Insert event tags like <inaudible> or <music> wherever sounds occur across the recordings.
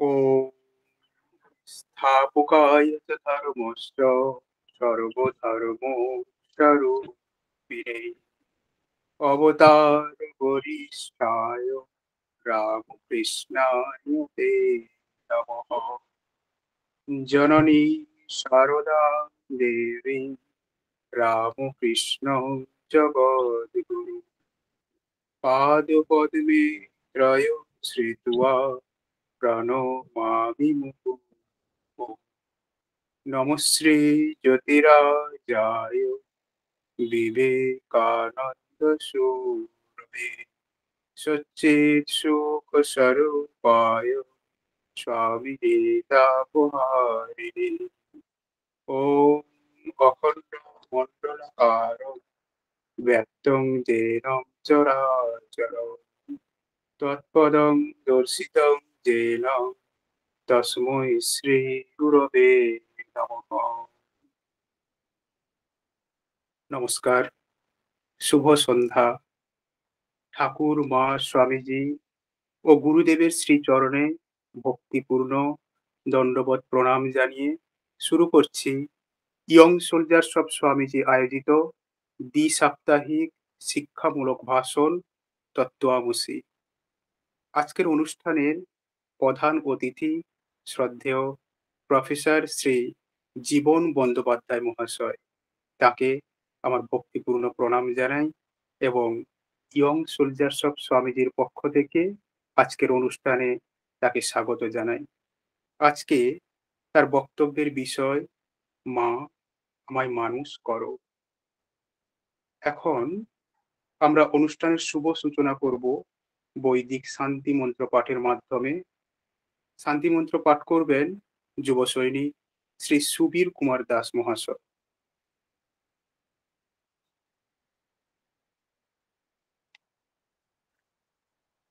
ॐ स्थापकाय च धर्मश्च सर्वधर्मो स्वरूपिणे अवतारवरिष्ठाय रामकृष्णाय ते नमः जननी शारदा देवी रामकृष्ण जगद्गुरु पादपद्मे त्रय श्रित्वा প্রণমামি নমশ্রী জ্যোতিরাজায় বিবেকানন্দ সূরভে সচ্চিৎ শোক স্বরূপায় স্বামী বেদাপহারিণী ওম অখণ্ড মন্ডলকার ব্যক্তং যেনম চরাচর। তৎপদং দর্শিতং যেন তস্মৈ শ্রী গুরবে নমস্কার, শুভ সন্ধ্যা। ঠাকুর, মা, স্বামীজি ও গুরুদেবের শ্রীচরণে ভক্তিপূর্ণ দণ্ডবত প্রণাম জানিয়ে শুরু করছি। ইয়ং সোলজার সব স্বামীজি আয়োজিত দ্বি সাপ্তাহিক শিক্ষামূলক ভাষণ তত্ত্বামসী আজকের অনুষ্ঠানের প্রধান অতিথি শ্রদ্ধেয় প্রফেসর শ্রী জীবন বন্দ্যোপাধ্যায় মহাশয়। তাকে আমার ভক্তিপূর্ণ প্রণাম জানাই এবং ইয়ং সোলজার্স অফ স্বামীজির পক্ষ থেকে আজকের অনুষ্ঠানে তাকে স্বাগত জানাই। আজকে তার বক্তব্যের বিষয়, মা, আমায় মানুষ করো। এখন আমরা অনুষ্ঠানের শুভ সূচনা করব বৈদিক শান্তি মন্ত্র পাঠের মাধ্যমে। শান্তি মন্ত্র পাঠ করবেন যুব সৈনিক শ্রী সুবীর কুমার দাস মহাশয়।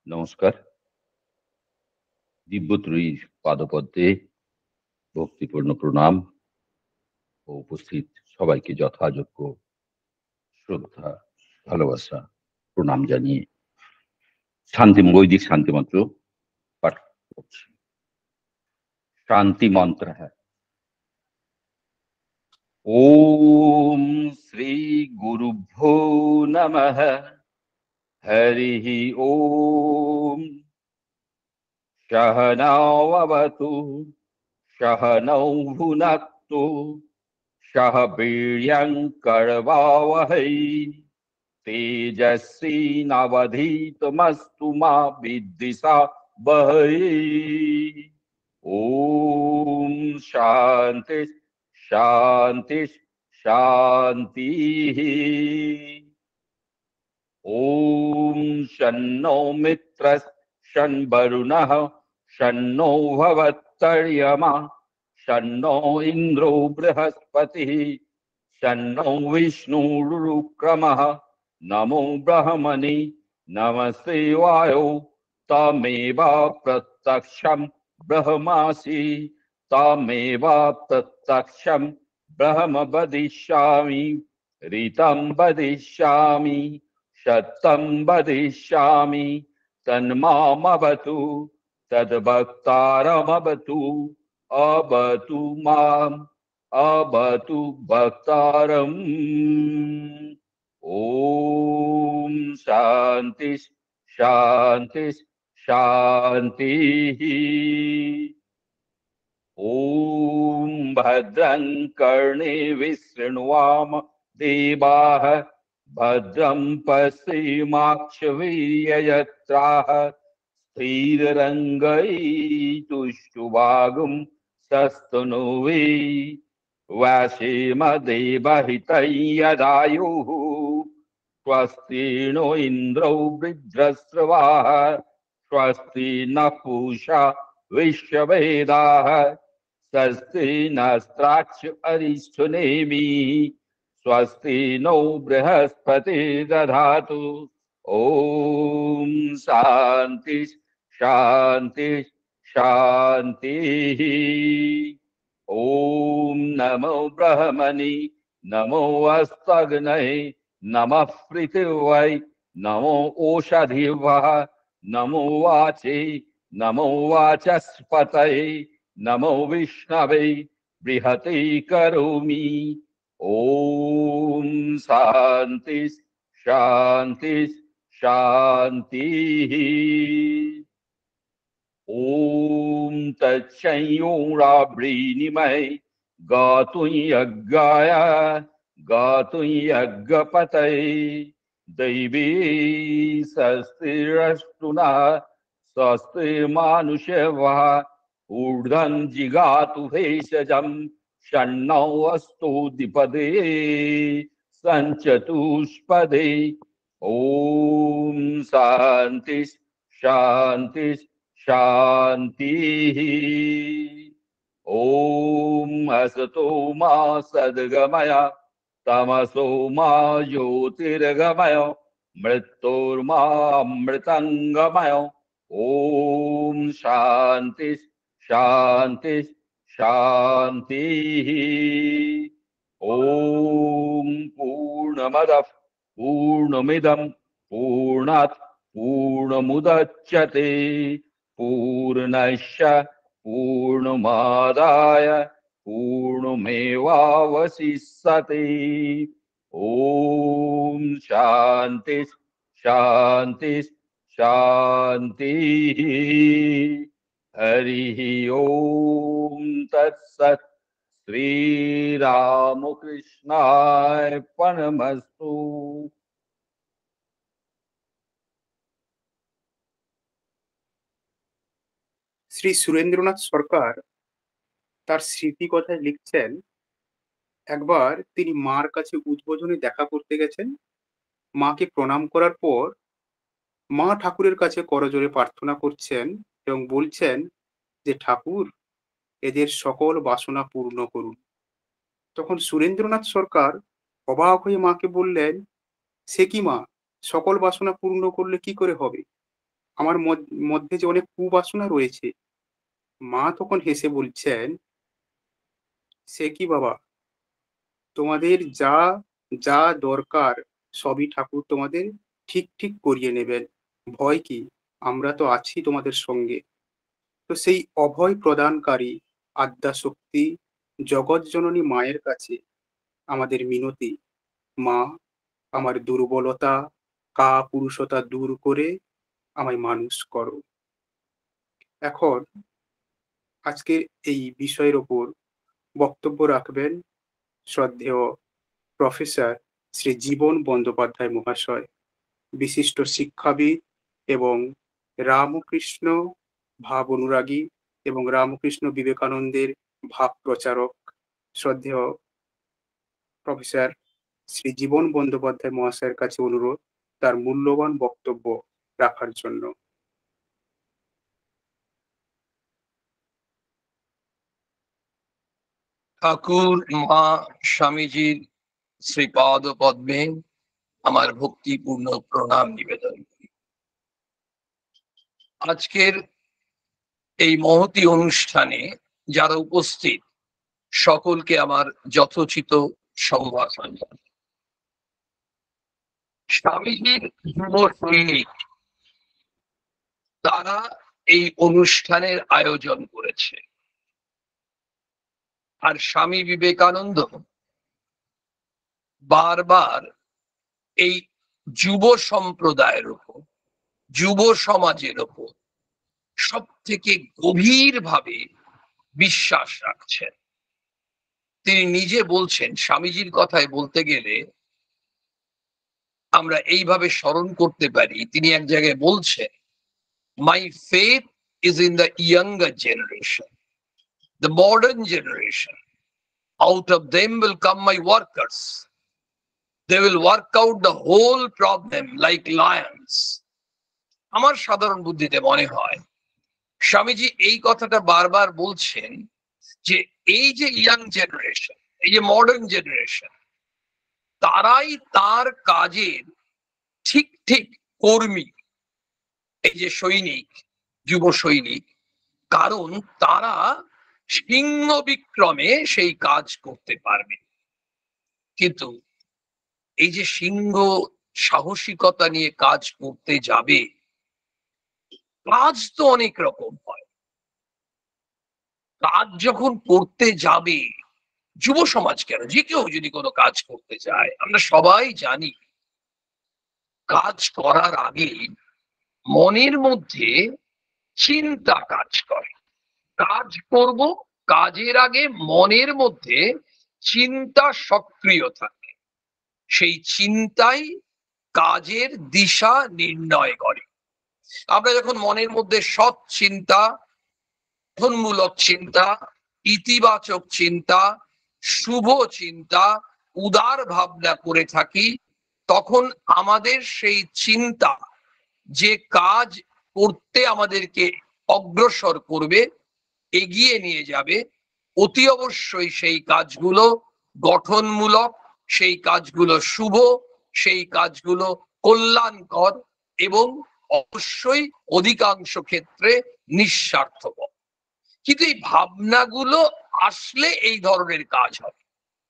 নমস্কার। দিব্যত্রয়ীর পাদপদ্মে ভক্তিপূর্ণ প্রণাম ও উপস্থিত সবাইকে যথাযোগ্য শ্রদ্ধা, ভালোবাসা, প্রণাম জানিয়ে শান্তি, বৈদিক শান্তিমন্ত্র পাঠ করছি। शांति मंत्र है। ओम श्री गुरुभ्यो नमः। हरि ओम। शहनावतु, शहनौ भुनक्तु शह वीर्यङ्कर्वावहै तेजस्वी नवधीतमस्तु मा विद्विषा वहै ओम शांति शांति शांति ओम शनो मित्र शन वरुण शनो भवत्तर्यमा शनो इंद्रो बृहस्पति शनो विष्णुक्रम नमो ब्रह्मणि नमस्ते वायो तमेव प्रत्यक्षम ब्रह्मासि तमेव प्रत्यक्षं ब्रह्म वदिष्यामि, ऋतं वदिष्यामि सत्यं वदिष्यामि, तन्मामवतु तद्भक्तारमवतु अवतु माम्, अवतु भक्तारम् ॐ शान्ति शान्ति। शान्तिः ॐ भद्रं कर्णे विशृण्वाम देवाः, भद्रं पश्येमाक्षवीर्ययत्राः स्थिररङ्गैतुष्टुवागुं सस्तनुवे वसेमदेवहितं यदायुः स्वस्ति नो इन्द्रौ वृद्रस्रवाः स्वस्ति न पूषा विश्ववेदाः स्वस्ति नस्त्राक्ष अरिष्ठुनेमि स्वस्ति नो बृहस्पति दधातु ॐ शान्ति शान्ति, शान्तिः। ॐ नमो ब्रह्मणि, नमो अस्तग्नये, नमः पृथिवै नमो ओषधिवः नमो वाचे, नमो वाचस्पतये, नमो विष्णवे, बृहते करोमि। ॐ शान्ति शान्ति, शान्तिः। ॐ तत्संयोराभ्रीनिमय गातुं यज्ञाय, गातुं यज्ञपतये। दैवी स्वस्तिरस्तुना स्वस्तिर्मानुषवः ऊर्ध्वं जिगातु भेषजं, षण्णौ अस्तु द्विपदे सञ्चतुष्पदे ॐ शान्ति शान्ति, शान्तिः। ॐ असतो मा सद्गमय। तमसो मा ज्योतिर्गमयो मृत्युर्मा मृतंगमयो ओम शांति शांति शांति ओम पूर्णमद पूर्णमिदम पूर्णात् पूर्णमुदच्यते पूर्णश्च, पूर्णमादाय। पूर्णमेवावशिष्यते ॐ शान्ति शान्ति शान्तिः हरिः ॐ तत्सत् श्रीरामकृष्णाय परमस्तु শ্রী সুরেন্দ্রনাথ সরকার তার স্মৃতি কথায় লিখছেন, একবার তিনি মার কাছে উদ্বোধনে দেখা করতে গেছেন। মাকে প্রণাম করার পর মা ঠাকুরের কাছে করজোরে প্রার্থনা করছেন এবং বলছেন যে, ঠাকুর, এদের সকল বাসনা পূর্ণ করুন। তখন সুরেন্দ্রনাথ সরকার অবাক হয়ে মাকে বললেন, সে কি মা? সকল বাসনা পূর্ণ করলে কি করে হবে? আমার মধ্যে যে অনেক কুবাসনা রয়েছে। মা তখন হেসে বলছেন সে কি বাবা? তোমাদের যা যা দরকার সবই ঠাকুর তোমাদের ঠিক ঠিক করিয়ে নেবেন। ভয় কি? আমরা তো আছি তোমাদের সঙ্গে। তো সেই অভয় প্রদানকারী আদ্যা শক্তি জগৎ জননী মায়ের কাছে আমাদের মিনতি। মা, আমার দুর্বলতা কা পুরুষতা দূর করে আমায় মানুষ করো। এখন আজকের এই বিষয়ের ওপর বক্তব্য রাখবেন শ্রদ্ধেয় প্রফেসর শ্রী জীবন বন্দ্যোপাধ্যায় মহাশয়, বিশিষ্ট শিক্ষাবিদ এবং রামকৃষ্ণ ভাব অনুরাগী এবং রামকৃষ্ণ বিবেকানন্দের ভাব প্রচারক। শ্রদ্ধেয় প্রফেসর শ্রী জীবন বন্দ্যোপাধ্যায় মহাশয়ের কাছে অনুরোধ, তার মূল্যবান বক্তব্য রাখার জন্য। ঠাকুর মা স্বামীজির শ্রীপাদ পদ্মে আমার ভক্তিপূর্ণ প্রণাম নিবেদন করি। আজকের এই মহতি অনুষ্ঠানে যারা উপস্থিত, সকলকে আমার যথোচিত সম্ভাষণ স্বামীজির যুব সৈনিক, তারা এই অনুষ্ঠানের আয়োজন করেছে। আর স্বামী বিবেকানন্দ বারবার এই যুব সম্প্রদায়ের ওপর, যুব সমাজের উপর সব থেকে গভীর ভাবে বিশ্বাস রাখছেন। তিনি নিজে বলছেন, স্বামীজির কথায় বলতে গেলে আমরা এইভাবে স্মরণ করতে পারি। তিনি এক জায়গায় বলছেন my faith is in the younger generation the modern generation. Out of them will come my workers. They will work out the whole problem like lions. আমার সাধারণ বুদ্ধিতে মনে হয়, স্বামীজি এই কথাটা বারবার বলছেন যে এই যে ইয়াং জেনারেশন এই যে মডার্ন জেনারেশন তারাই তার কাজের ঠিক ঠিক কর্মী এই যে সৈনিক, যুব সৈনিক, কারণ তারা সিংহ বিক্রমে সেই কাজ করতে পারবে। কিন্তু এই যে সিংহ সাহসিকতা নিয়ে কাজ করতে যাবে, কাজ তো অনেক রকম হয়। কাজ যখন করতে যাবে, যুব সমাজ কেন? যে কেউ যদি কোনো কাজ করতে চায়, আমরা সবাই জানি, কাজ করার আগে মনের মধ্যে চিন্তা কাজ করে। কাজ করব কাজের আগে মনের মধ্যে চিন্তা সক্রিয় থাকে। সেই চিন্তাই কাজের দিশা নির্ণয় করে। আমরা যখন মনের মধ্যে সৎ চিন্তা গঠনমূলক চিন্তা, ইতিবাচক চিন্তা, শুভ চিন্তা, উদার ভাবনা করে থাকি, তখন আমাদের সেই চিন্তা যে কাজ করতে আমাদেরকে অগ্রসর করবে এগিয়ে নিয়ে যাবে। অতি অবশ্যই সেই কাজগুলো গঠনমূলক, সেই কাজগুলো শুভ, সেই কাজগুলো কল্যাণকর এবং অবশ্যই অধিকাংশ ক্ষেত্রে নিঃস্বার্থপর। কিন্তু এই ভাবনাগুলো আসলে এই ধরনের কাজ হবে।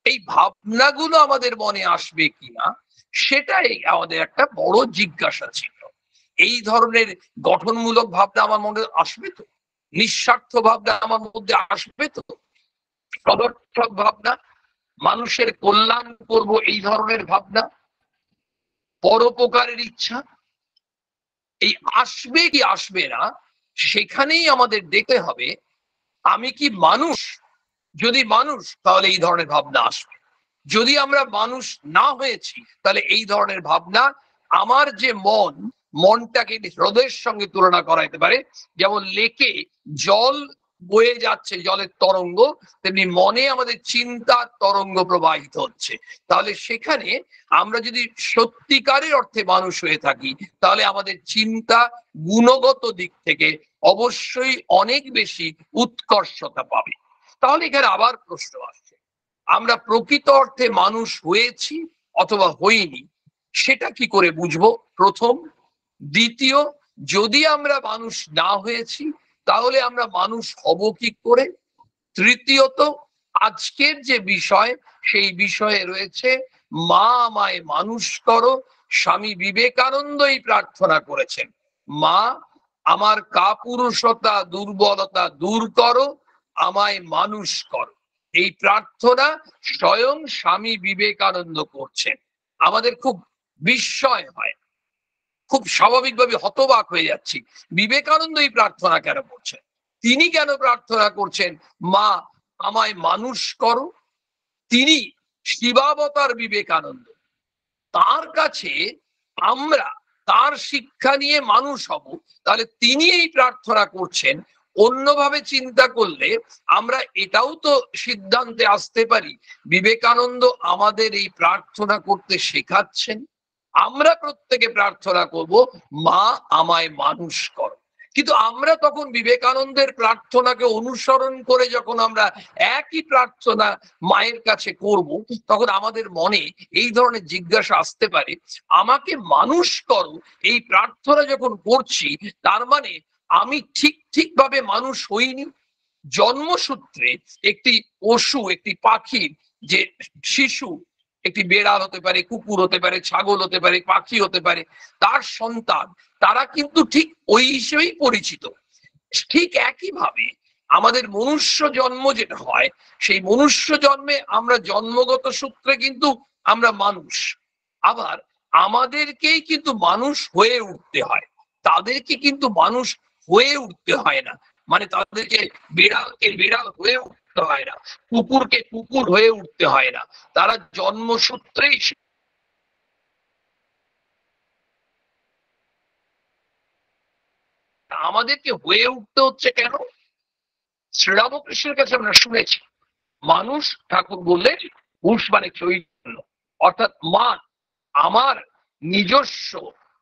এই ভাবনাগুলো আমাদের মনে আসবে কিনা, সেটাই আমাদের একটা বড় জিজ্ঞাসা ছিল। এই ধরনের গঠনমূলক ভাবনা আমার মনে আসবে তো? নিঃস্বার্থ ভাবনা আমার মধ্যে আসবে তো? সদর্থক ভাবনা, মানুষের কল্যাণ করব এই ধরনের ভাবনা, পরোপকারের ইচ্ছা, এই আসবে কি আসবে না, সেখানেই আমাদের দেখতে হবে, আমি কি মানুষ? যদি মানুষ, তাহলে এই ধরনের ভাবনা আসবে। যদি আমরা মানুষ না হয়েছি, তাহলে এই ধরনের ভাবনা, আমার যে মন মনটাকে হ্রদের সঙ্গে তুলনা করা যেতে পারে। যেমন লেকে জল বয়ে যাচ্ছে, জলের তরঙ্গ, তেমনি মনে আমাদের চিন্তার তরঙ্গ প্রবাহিত হচ্ছে। তাহলে সেখানে আমরা যদি সত্যিকারের অর্থে মানুষ হয়ে থাকি, তাহলে আমাদের চিন্তা গুণগত দিক থেকে অবশ্যই অনেক বেশি উৎকর্ষতা পাবে। তাহলে এখানে আবার প্রশ্ন আসছে, আমরা প্রকৃত অর্থে মানুষ হয়েছি অথবা হইনি, সেটা কি করে বুঝব? প্রথম দ্বিতীয়, যদি আমরা মানুষ না হয়েছি, তাহলে আমরা মানুষ হব কি করে? তৃতীয়ত, আজকের যে বিষয়, সেই বিষয়ে রয়েছে, মা আমায় মানুষ করো, স্বামী বিবেকানন্দই প্রার্থনা করেছেন। মা, আমার কাপুরুষতা, দুর্বলতা দূর করো, আমায় মানুষ করো। এই প্রার্থনা স্বয়ং স্বামী বিবেকানন্দ করছেন। আমাদের খুব বিস্ময় হয়। খুব স্বাভাবিকভাবে হতবাক হয়ে যাচ্ছি। বিবেকানন্দ এই প্রার্থনা কেন করছেন? তিনি কেন প্রার্থনা করছেন? মা, আমায় মানুষ করো। তিনি শিবাবতার বিবেকানন্দ। তার কাছে আমরা তার শিক্ষা নিয়ে মানুষ হব। তাহলে তিনি এই প্রার্থনা করছেন। অন্যভাবে চিন্তা করলে আমরা এটাও তো সিদ্ধান্তে আসতে পারি। বিবেকানন্দ আমাদের এই প্রার্থনা করতে শেখাচ্ছেন। আমরা প্রত্যেকে প্রার্থনা করব, মা আমায় মানুষ করো। কিন্তু আমরা তখন বিবেকানন্দের প্রার্থনাকে অনুসরণ করে যখন আমরা একই প্রার্থনা মায়ের কাছে করব, তখন আমাদের মনে এই ধরনের জিজ্ঞাসা আসতে পারে, আমাকে মানুষ করো, এই প্রার্থনা যখন করছি, তার মানে আমি ঠিক ঠিকভাবে মানুষ হইনি। জন্মসূত্রে একটি পশু, একটি পাখির যে শিশু একটি বেড়াল হতে পারে, কুকুর হতে পারে, ছাগল হতে পারে, পাখি হতে পারে, তার সন্তান, তারা কিন্তু ঠিক ওই হিসেবেই পরিচিত। ঠিক একইভাবে আমাদের মনুষ্য জন্ম যেটা হয়, সেই মনুষ্য জন্মে আমরা জন্মগত সূত্রে কিন্তু আমরা মানুষ। আবার আমাদেরকেই কিন্তু মানুষ হয়ে উঠতে হয়। তাদেরকে কিন্তু মানুষ হয়ে উঠতে হয় না। মানে তাদেরকে বিড়ালকে বিড়াল হয়ে উঠতে হয় না। কুকুরকে কুকুর হয়ে উঠতে হয় না। তারা জন্মসূত্রেই আমাদেরকে হয়ে উঠতে হচ্ছে কেন? শ্রীরামকৃষ্ণের কাছে আমরা শুনেছি, মানুষ ঠাকুর বললেন পুষ মানে চৈতন্য। অর্থাৎ মান, আমার নিজস্ব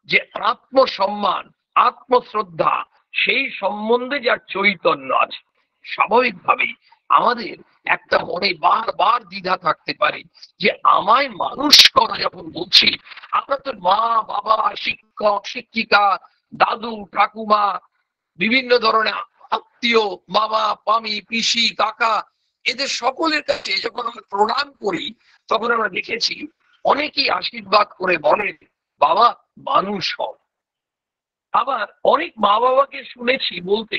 যে আত্মসম্মান, আত্মশ্রদ্ধা, সেই সম্বন্ধে যার চৈতন্য আছে। স্বাভাবিকভাবেই আমাদের একটা মনে বারবার দ্বিধা থাকতে পারে যে, আমায় মানুষ করা যখন বলছি, আমরা তো মা, বাবা, শিক্ষক, শিক্ষিকা, দাদু, ঠাকুমা, বিভিন্ন ধরনের আত্মীয়, মামা পামি পিসি, কাকা, এদের সকলের কাছে যখন আমরা প্রণাম করি, তখন আমরা দেখেছি, অনেকেই আশীর্বাদ করে বলেন, বাবা, মানুষ হও। আবার অনেক মা বাবাকে শুনেছি বলতে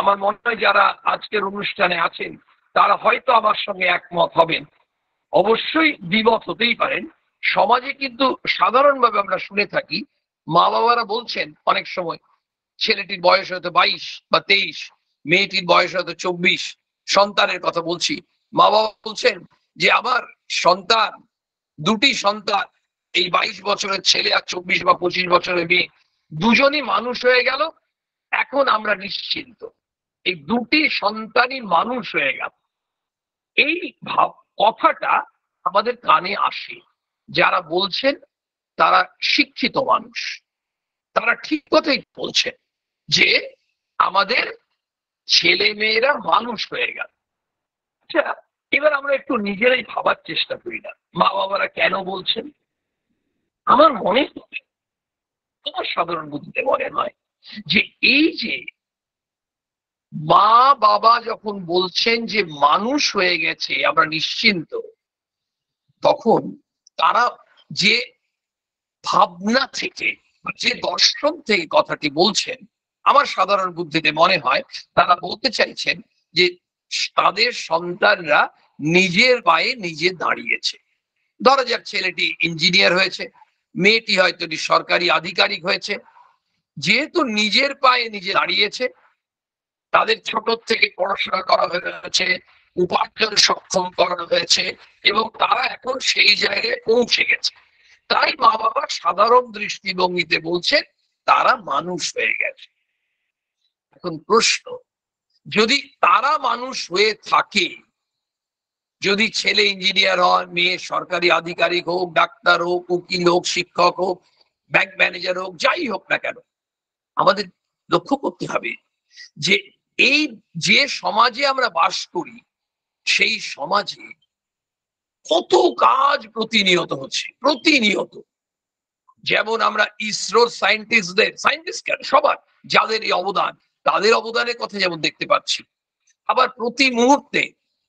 আমার মনে হয় যারা আজকের অনুষ্ঠানে আছেন, তারা হয়তো আমার সঙ্গে একমত হবেন। অবশ্যই দ্বিমত হতেই পারেন। সমাজে কিন্তু সাধারণভাবে আমরা শুনে থাকি মা বাবারা বলছেন অনেক সময়, ছেলেটির বয়স হয়তো বাইশ বা তেইশ, মেয়েটির বয়স হয়তো চব্বিশ, সন্তানের কথা বলছি। মা বাবা বলছেন যে আমার সন্তান, দুটি সন্তান, এই বাইশ বছরের ছেলে আর চব্বিশ বা পঁচিশ বছরের মেয়ে, দুজনই মানুষ হয়ে গেল, এখন আমরা নিশ্চিন্ত। এই দুটি সন্তানই মানুষ হয়ে গেল। এই ভাব, কথাটা আমাদের কানে আসে। যারা বলছেন, তারা শিক্ষিত মানুষ। তারা ঠিক কথাই বলছেন যে, আমাদের ছেলে মেয়েরা মানুষ হয়ে গেল। আচ্ছা এবার আমরা একটু নিজেরাই ভাবার চেষ্টা করি না। মা বাবারা কেন বলছেন? আমার মনে হয়, আমার সাধারণ বুদ্ধিতে মনে হয় যে, এই যে মা বাবা যখন বলছেন যে মানুষ হয়ে গেছে আমরা নিশ্চিন্ত তখন তারা যে ভাবনা থেকে যে দর্শন থেকে কথাটি বলছেন আমার সাধারণ বুদ্ধিতে মনে হয় তারা বলতে চাইছেন যে তাদের সন্তানরা নিজের পায়ে নিজে দাঁড়িয়েছে। ধরা যাক ছেলেটি ইঞ্জিনিয়ার হয়েছে মেয়েটি হয়তো সরকারি আধিকারিক হয়েছে যেহেতু নিজের পায়ে নিজে দাঁড়িয়েছে তাদের ছোট থেকে পড়াশোনা করা হয়েছে উপার্জন সক্ষম করানো হয়েছে এবং তারা এখন সেই জায়গায় পৌঁছে গেছে। তাই মা বাবা সাধারণ দৃষ্টিভঙ্গিতে বলছেন, তারা মানুষ হয়ে গেছে। এখন প্রশ্ন, যদি তারা মানুষ হয়ে থাকে, যদি ছেলে ইঞ্জিনিয়ার হয়, মেয়ে সরকারি আধিকারিক হোক, ডাক্তার হোক, উকিল হোক, শিক্ষক হোক, ব্যাংক ম্যানেজার হোক, যাই হোক না কেন, আমাদের লক্ষ্য করতে হবে যে এই যে সমাজে আমরা বাস করি, সেই সমাজে কত কাজ প্রতিনিয়ত হচ্ছে, প্রতিনিয়ত। যেমন আমরা ইসরোর সায়েন্টিস্টদের, সায়েন্টিস্ট কেন? সবার, যাদের এই অবদান, তাদের অবদানের কথা যেমন দেখতে পাচ্ছি। আবার প্রতি মুহূর্তে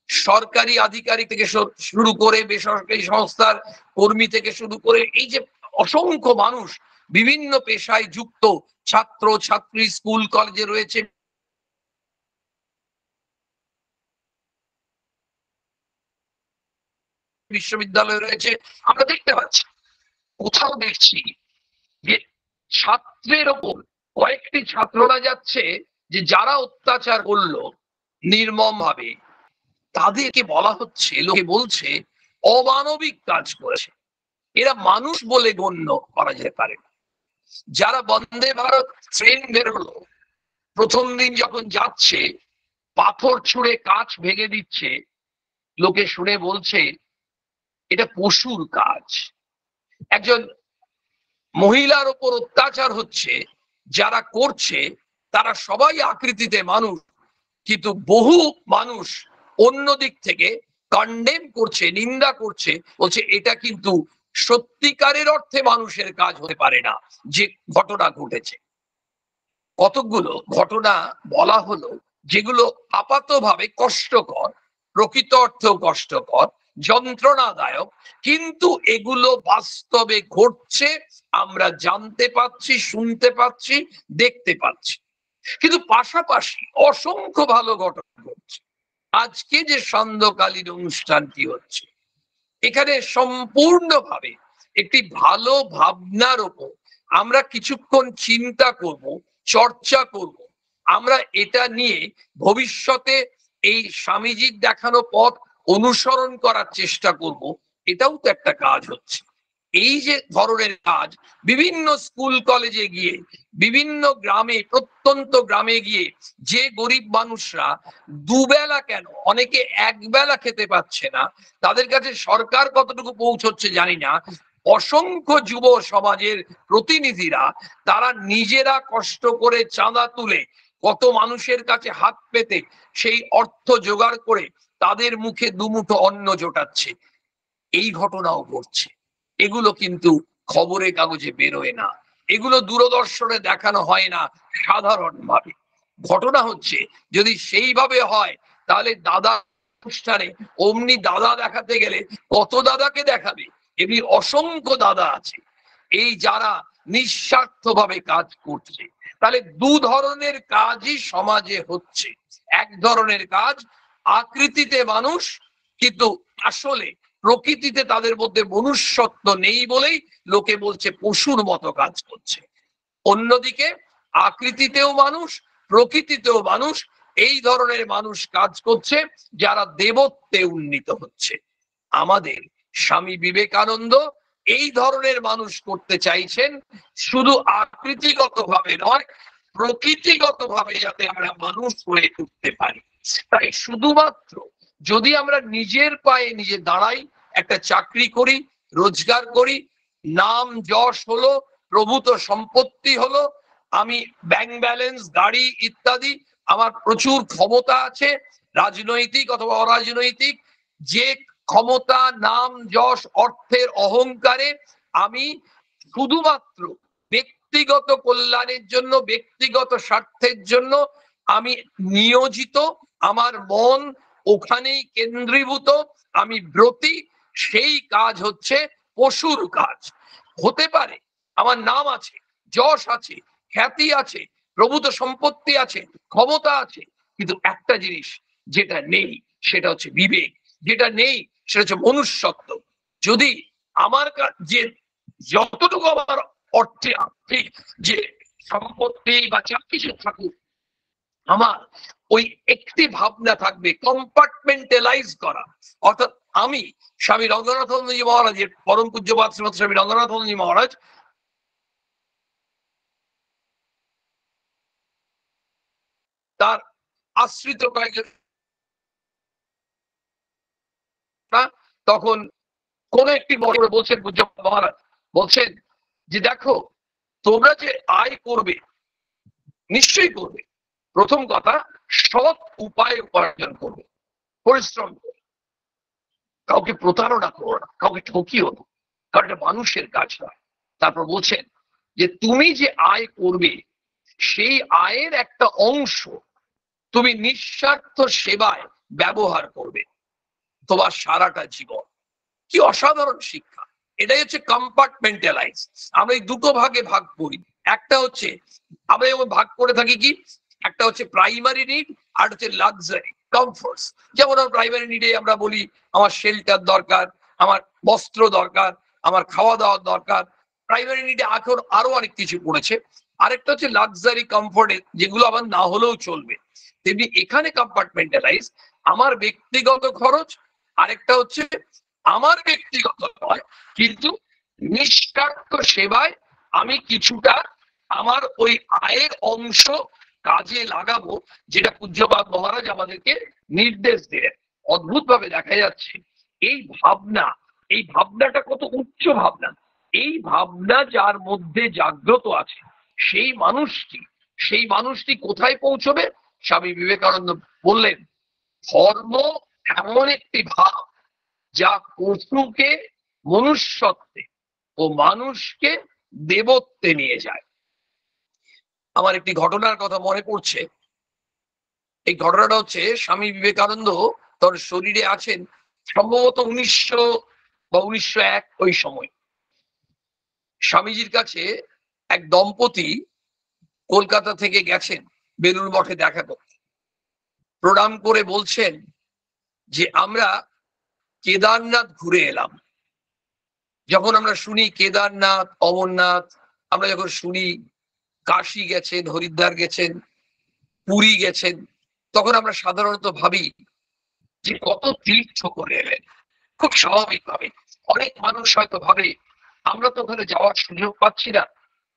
সরকারি আধিকারিক থেকে শুরু করে বেসরকারি সংস্থার কর্মী থেকে শুরু করে এই যে অসংখ্য মানুষ বিভিন্ন পেশায় যুক্ত, ছাত্র, ছাত্রী, স্কুল, কলেজে রয়েছে বিশ্ববিদ্যালয় রয়েছে, আমরা দেখতে পাচ্ছি, কোথাও দেখছি যে ছাত্রের ওপর কয়েকটি ছাত্ররা যাচ্ছে যে যারা অত্যাচার করল নির্মম ভাবে তাদেরকে বলা হচ্ছে, লোকে বলছে, অমানবিক কাজ করেছে এরা মানুষ বলে গণ্য করা যেতে পারে। যারা বন্দে ভারত ট্রেন বেরোলো প্রথম দিন যখন যাচ্ছে, পাথর ছুঁড়ে কাঁচ ভেঙে দিচ্ছে, লোকে শুনে বলছে এটা পশুর কাজ। একজন মহিলার ওপর অত্যাচার হচ্ছে, যারা করছে, তারা সবাই আকৃতিতে মানুষ, কিন্তু বহু মানুষ অন্য দিক থেকে কন্ডেম করছে, নিন্দা করছে, বলছে এটা কিন্তু সত্যিকারের অর্থে মানুষের কাজ হতে পারে না, যে ঘটনা ঘটেছে। কতকগুলো ঘটনা বলা হলো, যেগুলো আপাতভাবে কষ্টকর, প্রকৃত অর্থেও কষ্টকর যন্ত্রণাদায়ক, কিন্তু এগুলো বাস্তবে ঘটছে, আমরা জানতে পাচ্ছি, শুনতে পাচ্ছি, দেখতে পাচ্ছি। কিন্তু পাশাপাশি অসংখ্য ভালো ঘটনা ঘটছে। আজকে যে সান্ধ্যকালীন অনুষ্ঠানটি হচ্ছে, এখানে সম্পূর্ণভাবে একটি ভালো ভাবনার ওপর আমরা কিছুক্ষণ চিন্তা করব, চর্চা করব। আমরা এটা নিয়ে ভবিষ্যতে এই স্বামীজির দেখানো পথ অনুসরণ করার চেষ্টা করব, এটাও তো একটা কাজ হচ্ছে। এই যে ধরনের কাজ, বিভিন্ন স্কুল কলেজে গিয়ে, বিভিন্ন গ্রামে, প্রত্যন্ত গ্রামে গিয়ে, যে গরিব মানুষরা দুবেলা কেন, অনেকে একবেলা খেতে পাচ্ছে না, তাদের কাছে সরকার কতটুকু পৌঁছচ্ছে জানি না, অসংখ্য যুব সমাজের প্রতিনিধিরা, তারা নিজেরা কষ্ট করে চাঁদা তুলে কত মানুষের কাছে হাত পেতে সেই অর্থ জোগাড় করে তাদের মুখে দুমুঠো অন্ন জোটাচ্ছে। এই ঘটনাও ঘটছে। এগুলো কিন্তু খবরে কাগজে বেরোয় না। এগুলো দূরদর্শনে দেখানো হয় না সাধারণভাবে। ঘটনা হচ্ছে, যদি সেইভাবে হয়, তাহলে দাদা অনুষ্ঠানে অমনি দাদা দেখাতে গেলে কত দাদাকে দেখাবে? এমনি অসংখ্য দাদা আছে। এই যারা নিঃস্বার্থভাবে কাজ করছে তাহলে দু ধরনের কাজই সমাজে হচ্ছে। এক ধরনের কাজ, আকৃতিতে মানুষ, কিন্তু আসলে প্রকৃতিতে তাদের মধ্যে মনুষ্যত্ব নেই বলেই লোকে বলছে পশুর মতো কাজ করছে। অন্যদিকে আকৃতিতেও মানুষ, প্রকৃতিতেও মানুষ, এই ধরনের মানুষ কাজ করছে যারা দেবত্বে উন্নীত হচ্ছে। আমাদের স্বামী বিবেকানন্দ এই ধরনের মানুষ করতে চাইছেন শুধু আকৃতিগত ভাবে নয় প্রকৃতিগত ভাবে যাতে আমরা মানুষ হয়ে উঠতে পারি। তাই শুধুমাত্র যদি আমরা নিজের পায়ে নিজে দাঁড়াই, একটা চাকরি করি, রোজগার করি, নাম যশ হলো, প্রভূত সম্পত্তি হলো, আমি ব্যাংক ব্যালেন্স গাড়ি ইত্যাদি, আমার প্রচুর ক্ষমতা আছে, রাজনৈতিক অথবা অরাজনৈতিক, যে ক্ষমতা, নাম, যশ, অর্থের অহংকারে আমি শুধুমাত্র ব্যক্তিগত কল্যাণের জন্য, ব্যক্তিগত স্বার্থের জন্য আমি নিয়োজিত, আমার মন ওখানেই কেন্দ্রীভূত, আমি ব্রতী, সেই কাজ হচ্ছে পশুর কাজ। হতে পারে আমার নাম আছে, যশ আছে, খ্যাতি আছে, প্রভূত সম্পত্তি আছে, ক্ষমতা আছে, কিন্তু একটা জিনিস যেটা নেই, সেটা হচ্ছে বিবেক। যেটা নেই সেটা হচ্ছে মনুষ্যত্ব। যদি আমার যে যতটুকু আমার অর্থে আর্থিক যে সম্পত্তি বা যা কিছু থাকুক, আমার ওই একটি ভাবনা থাকবে কম্পার্টমেন্টালাইজ করা। অর্থাৎ আমি স্বামী রঙ্গনাথনজি মহারাজের পরম পূজ্যপাত শ্রীমৎ স্বামী রঙ্গনাথনজি মহারাজ, তার আশ্রিত কয়েকজন না, তখন কোন একটি বড় বলছেন মহারাজ বলছেন যে দেখো তোমরা যে আয় করবে নিশ্চয়ই করবে। প্রথম কথা সৎ উপায়ে উপার্জন করবে পরিশ্রম করবে। কাউকে প্রতারণা করো না কাউকে ঠকিও না কারণ এটা মানুষের কাজ নয়। তারপর বলছেন যে তুমি যে আয় করবে সেই আয়ের একটা অংশ তুমি নিঃস্বার্থ সেবায় ব্যবহার করবে। তোমার সারাটা জীবন। কি অসাধারণ শিক্ষা। এটাই হচ্ছে কম্পার্টমেন্টালাইজ আমরা এই দুটো ভাগে ভাগ করি। একটা হচ্ছে, আমরা ভাগ করে থাকি কি? একটা হচ্ছে প্রাইমারি নিড আর হচ্ছে লাক্সারি কমফোর্টস যেমন প্রাইমারি নিডে আমরা বলি, আমার শেল্টার দরকার, আমার বস্ত্র দরকার, আমার খাওয়া দাওয়ার দরকার। প্রাইমারি নিডে এখন আরও অনেক কিছু পড়েছে। আরেকটা হচ্ছে লাক্সারি কমফোর্টে যেগুলো আবার না হলেও চলবে। তেমনি এখানে কম্পার্টমেন্টালাইজ আমার ব্যক্তিগত খরচ আরেকটা হচ্ছে, আমার ব্যক্তিগত নয়, কিন্তু নিষ্কার্থ সেবায় আমি কিছুটা আমার ওই আয়ের অংশ কাজে লাগাবো, যেটা পূজ্যপাত মহারাজ আমাদেরকে নির্দেশ দিলেন। অদ্ভুত ভাবে দেখা যাচ্ছে, এই ভাবনা, এই ভাবনাটা কত উচ্চ ভাবনা। এই ভাবনা যার মধ্যে জাগ্রত আছে, সেই মানুষটি সেই মানুষটি কোথায় পৌঁছবে? স্বামী বিবেকানন্দ বললেন, ধর্ম এমন একটি ভাব যা পশুকে, মনুষ্যত্বে ও মানুষকে দেবত্বে নিয়ে যায়। আমার একটি ঘটনার কথা মনে পড়ছে। এই ঘটনাটা হচ্ছে স্বামী বিবেকানন্দ তার শরীরে আছেন সম্ভবত উনিশশো বা উনিশশো এক ওই সময়। স্বামীজির কাছে এক দম্পতি কলকাতা থেকে গেছেন বেলুর মঠে দেখা করতে। প্রণাম করে বলছেন যে আমরা কেদারনাথ ঘুরে এলাম। যখন আমরা শুনি কেদারনাথ, অমরনাথ, আমরা যখন শুনি কাশী গেছেন, হরিদ্বার গেছেন, পুরী গেছেন, তখন আমরা সাধারণত ভাবি যে কত তীর্থ করে এলেন। খুব স্বাভাবিক ভাবে অনেক মানুষ হয়তো ভাবে, আমরা তো ওখানে যাওয়ার সুযোগ পাচ্ছি না,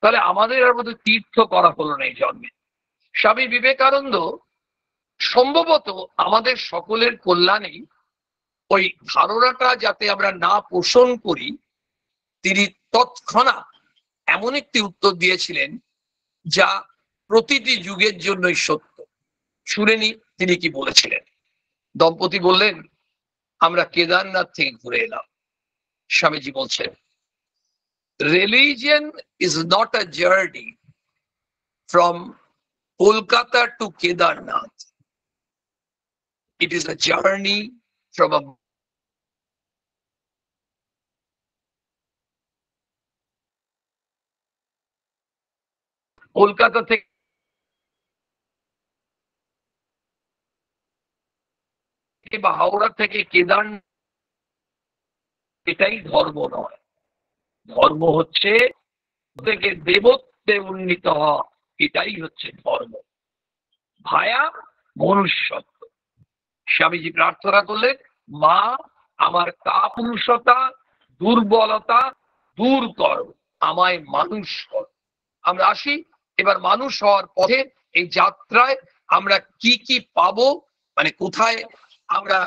তাহলে আমাদের আর মধ্যে তীর্থ করা হলো না এই জন্মে। স্বামী বিবেকানন্দ সম্ভবত আমাদের সকলের কল্যাণেই ওই ধারণাটা যাতে আমরা না পোষণ করি, তিনি তৎক্ষণাৎ এমন একটি উত্তর দিয়েছিলেন যা প্রতিটি যুগের জন্যই সত্য। শুনেনি তিনি কি বলেছিলেন। দম্পতি বললেন, আমরা কেদারনাথ থেকে ঘুরে এলাম। স্বামীজি বলছেন religion is not a journey from Kolkata to Kedarnath It is a journey from a Kolkata থেকে বা হাওড়া থেকে কেদার এটাই ধর্ম নয়। ধর্ম হচ্ছে থেকে দেবত্বে উন্নীত হওয়া, এটাই হচ্ছে ধর্ম। ভায়া মনুষ্যত্ব। স্বামীজি প্রার্থনা করলেন, মা, আমার কাপুরুষতা, দুর্বলতা দূর করো, আমায় মানুষ কর। আমরা আসি, এবার মানুষ হওয়ার পথে এই যাত্রায় আমরা কি কি পাবো মানে কোথায় আমরা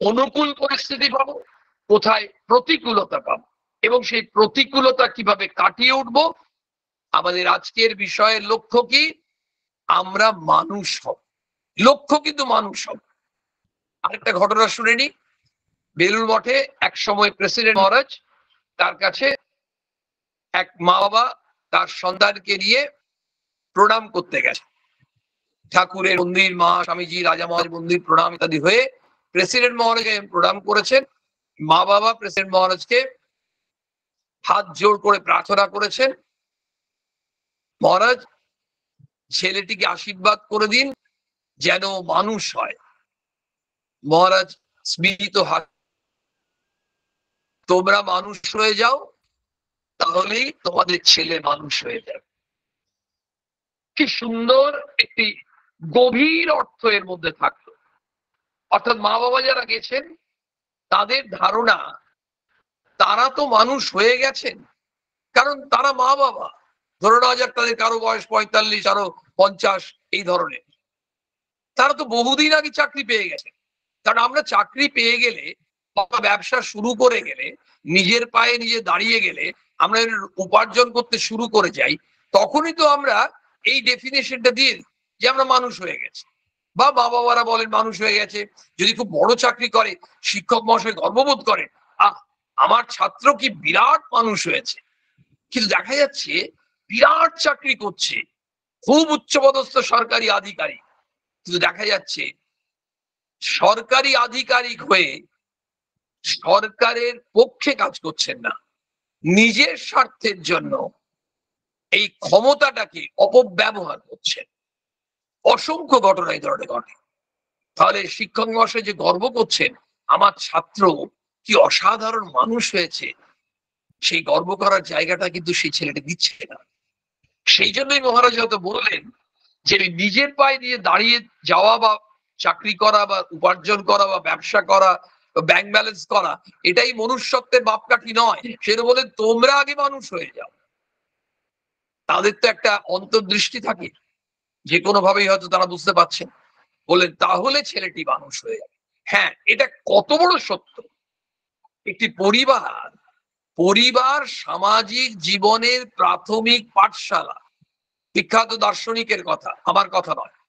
অনুকূল পরিস্থিতি পাবো, কোথায় প্রতিকূলতা পাবো এবং সেই প্রতিকূলতা কীভাবে কাটিয়ে উঠবো, আমাদের আজকের বিষয়ের লক্ষ্য কি? আমরা মানুষ হব। লক্ষ্য কিন্তু মানুষ হব। আরেকটা ঘটনা শুনে নি। বেলুর মঠে এক সময় প্রেসিডেন্ট মহারাজ তার কাছে এক মা বাবা তার সন্তানকে নিয়ে প্রণাম করতে গেছে। ঠাকুরের মন্দির, মা স্বামীজি, রাজা মহারাজ মন্দির প্রণাম ইত্যাদি হয়ে প্রেসিডেন্ট মহারাজকে প্রণাম করেছেন। মা বাবা প্রেসিডেন্ট মহারাজকে হাত জোড় করে প্রার্থনা করেছেন। মহারাজ, ছেলেটিকে আশীর্বাদ করে দিন, যেন মানুষ হয়। মহারাজ, স্মিত হাত তোমরা মানুষ হয়ে যাও, তাহলেই তোমাদের ছেলে মানুষ হয়ে যাবে। কি সুন্দর একটি গভীর অর্থ এর মধ্যে থাকল। অর্থাৎ মা বাবা যারা গেছেন, তাদের ধারণা, তারা তো মানুষ হয়ে গেছেন। কারণ তারা মা বাবা। ধরে নেওয়া যাক তাদের কারও বয়স পঁয়তাল্লিশ, আরও পঞ্চাশ, এই ধরনের। তারা তো বহুদিন আগে চাকরি পেয়ে গেছে কারণ আমরা চাকরি পেয়ে গেলে বা ব্যবসা শুরু করে গেলে, নিজের পায়ে নিজে দাঁড়িয়ে গেলে আমরা উপার্জন করতে শুরু করে যাই, তখনই তো আমরা এই ডেফিনেশনটা দিই যে আমরা মানুষ হয়ে গেছি। বা বাবা বাবারা বলেন মানুষ হয়ে গেছে, যদি খুব বড় চাকরি করে, শিক্ষক মহাশয় গর্ববোধ করেন আহ, আমার ছাত্র কি বিরাট মানুষ হয়েছে? কিন্তু দেখা যাচ্ছে বিরাট চাকরি করছে, খুব উচ্চপদস্থ সরকারি আধিকারিক। কিন্তু দেখা যাচ্ছে সরকারি আধিকারিক হয়ে সরকারের পক্ষে কাজ করছেন না। নিজের স্বার্থের জন্য এই ক্ষমতাটাকে অপব্যবহার করছেন। অসংখ্য ঘটনা এই ধরনের ঘটে। তাহলে শিক্ষক মহাশয় যে গর্ব করছেন, আমার ছাত্র কি অসাধারণ মানুষ হয়েছে, সেই গর্ব করার জায়গাটা কিন্তু সেই ছেলেটা দিচ্ছে না। সেই জন্যই মহারাজ হয়তো বললেন যে নিজের পায়ে দিয়ে দাঁড়িয়ে যাওয়া বা চাকরি করা বা উপার্জন করা বা ব্যবসা করা ব্যাংক ব্যালেন্স করা, এটাই মনুষ্যত্বের মাপকাঠি নয়। সেটা বলে তোমরা আগে মানুষ হয়ে যাও। তাদের তো একটা অন্তর্দৃষ্টি থাকে। যে কোনো ভাবেই হয়তো তারা বুঝতে পারছেন বললেন তাহলে ছেলেটি মানুষ হয়ে যাবে। হ্যাঁ এটা কত বড় সত্য। একটি পরিবার পরিবার সামাজিক জীবনের প্রাথমিক পাঠশালা। বিখ্যাত দার্শনিকের কথা, আমার কথা নয়।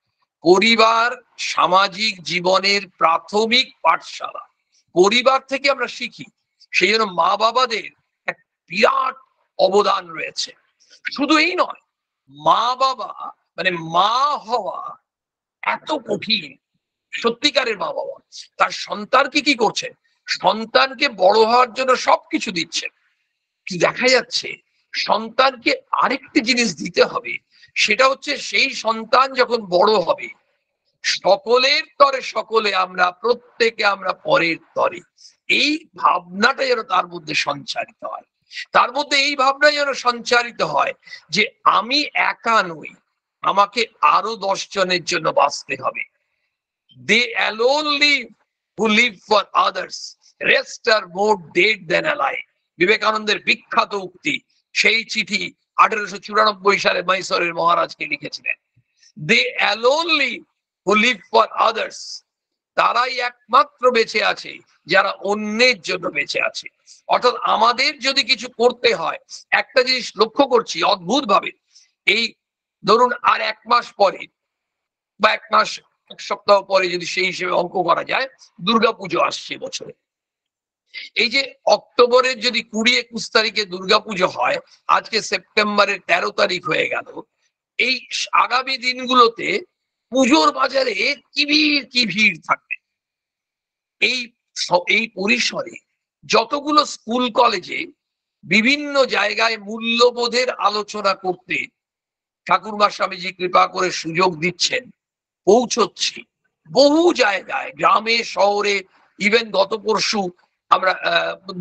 পরিবার সামাজিক জীবনের প্রাথমিক পাঠশালা। পরিবার থেকে আমরা শিখি, সেই জন্য মা বাবাদের এক বিরাট অবদান রয়েছে। শুধু এই নয়, মা বাবা মানে মা হওয়া এত কঠিন, সত্যিকারের মা বাবা। তার সন্তানকে কি করছেন সন্তানকে বড় হওয়ার জন্য সবকিছু দিচ্ছেন কি দেখা যাচ্ছে? সন্তানকে আরেকটি জিনিস দিতে হবে সেটা হচ্ছে সেই সন্তান যখন বড় হবে, সকলের তরে সকলে আমরা, প্রত্যেকে আমরা পরের তরে। এই ভাবনাটা যেন তার মধ্যে সঞ্চারিত হয়। তার মধ্যে এই ভাবনা যেন সঞ্চারিত হয় যে আমি একা নই, আমাকে আরও দশ জনের জন্য বাঁচতে হবে। They alone live who live for others rest are more dead than alive বিবেকানন্দের বিখ্যাত উক্তি, সেই চিঠি আঠেরোশো চুরানব্বই সালে মাইসরের মহারাজকে লিখেছিলেন। They alone live who live for others তারাই একমাত্র বেঁচে আছে, যারা অন্যের জন্য বেঁচে আছে। অর্থাৎ আমাদের যদি কিছু করতে হয়, একটা জিনিস লক্ষ্য করছি অদ্ভুত ভাবে এই ধরুন আর এক মাস পরে বা এক মাস, এক সপ্তাহ পরে যদি সেই হিসেবে অঙ্ক করা যায়, দুর্গাপুজো আসছে বছরে। এই যে অক্টোবরের যদি কুড়ি একুশ তারিখে দুর্গাপুজো হয়, আজকে সেপ্টেম্বরের তেরো তারিখ হয়ে গেল, এই আগামী দিনগুলোতে পুজোর বাজারে কি ভিড় কি ভিড় থাকবে? এই এই পরিসরে যতগুলো স্কুল, কলেজে বিভিন্ন জায়গায় মূল্যবোধের আলোচনা করতে ঠাকুরমা স্বামীজি কৃপা করে সুযোগ দিচ্ছেন, পৌঁছচ্ছি। বহু জায়গায়, গ্রামে, শহরে ইভেন গত পরশু আমরা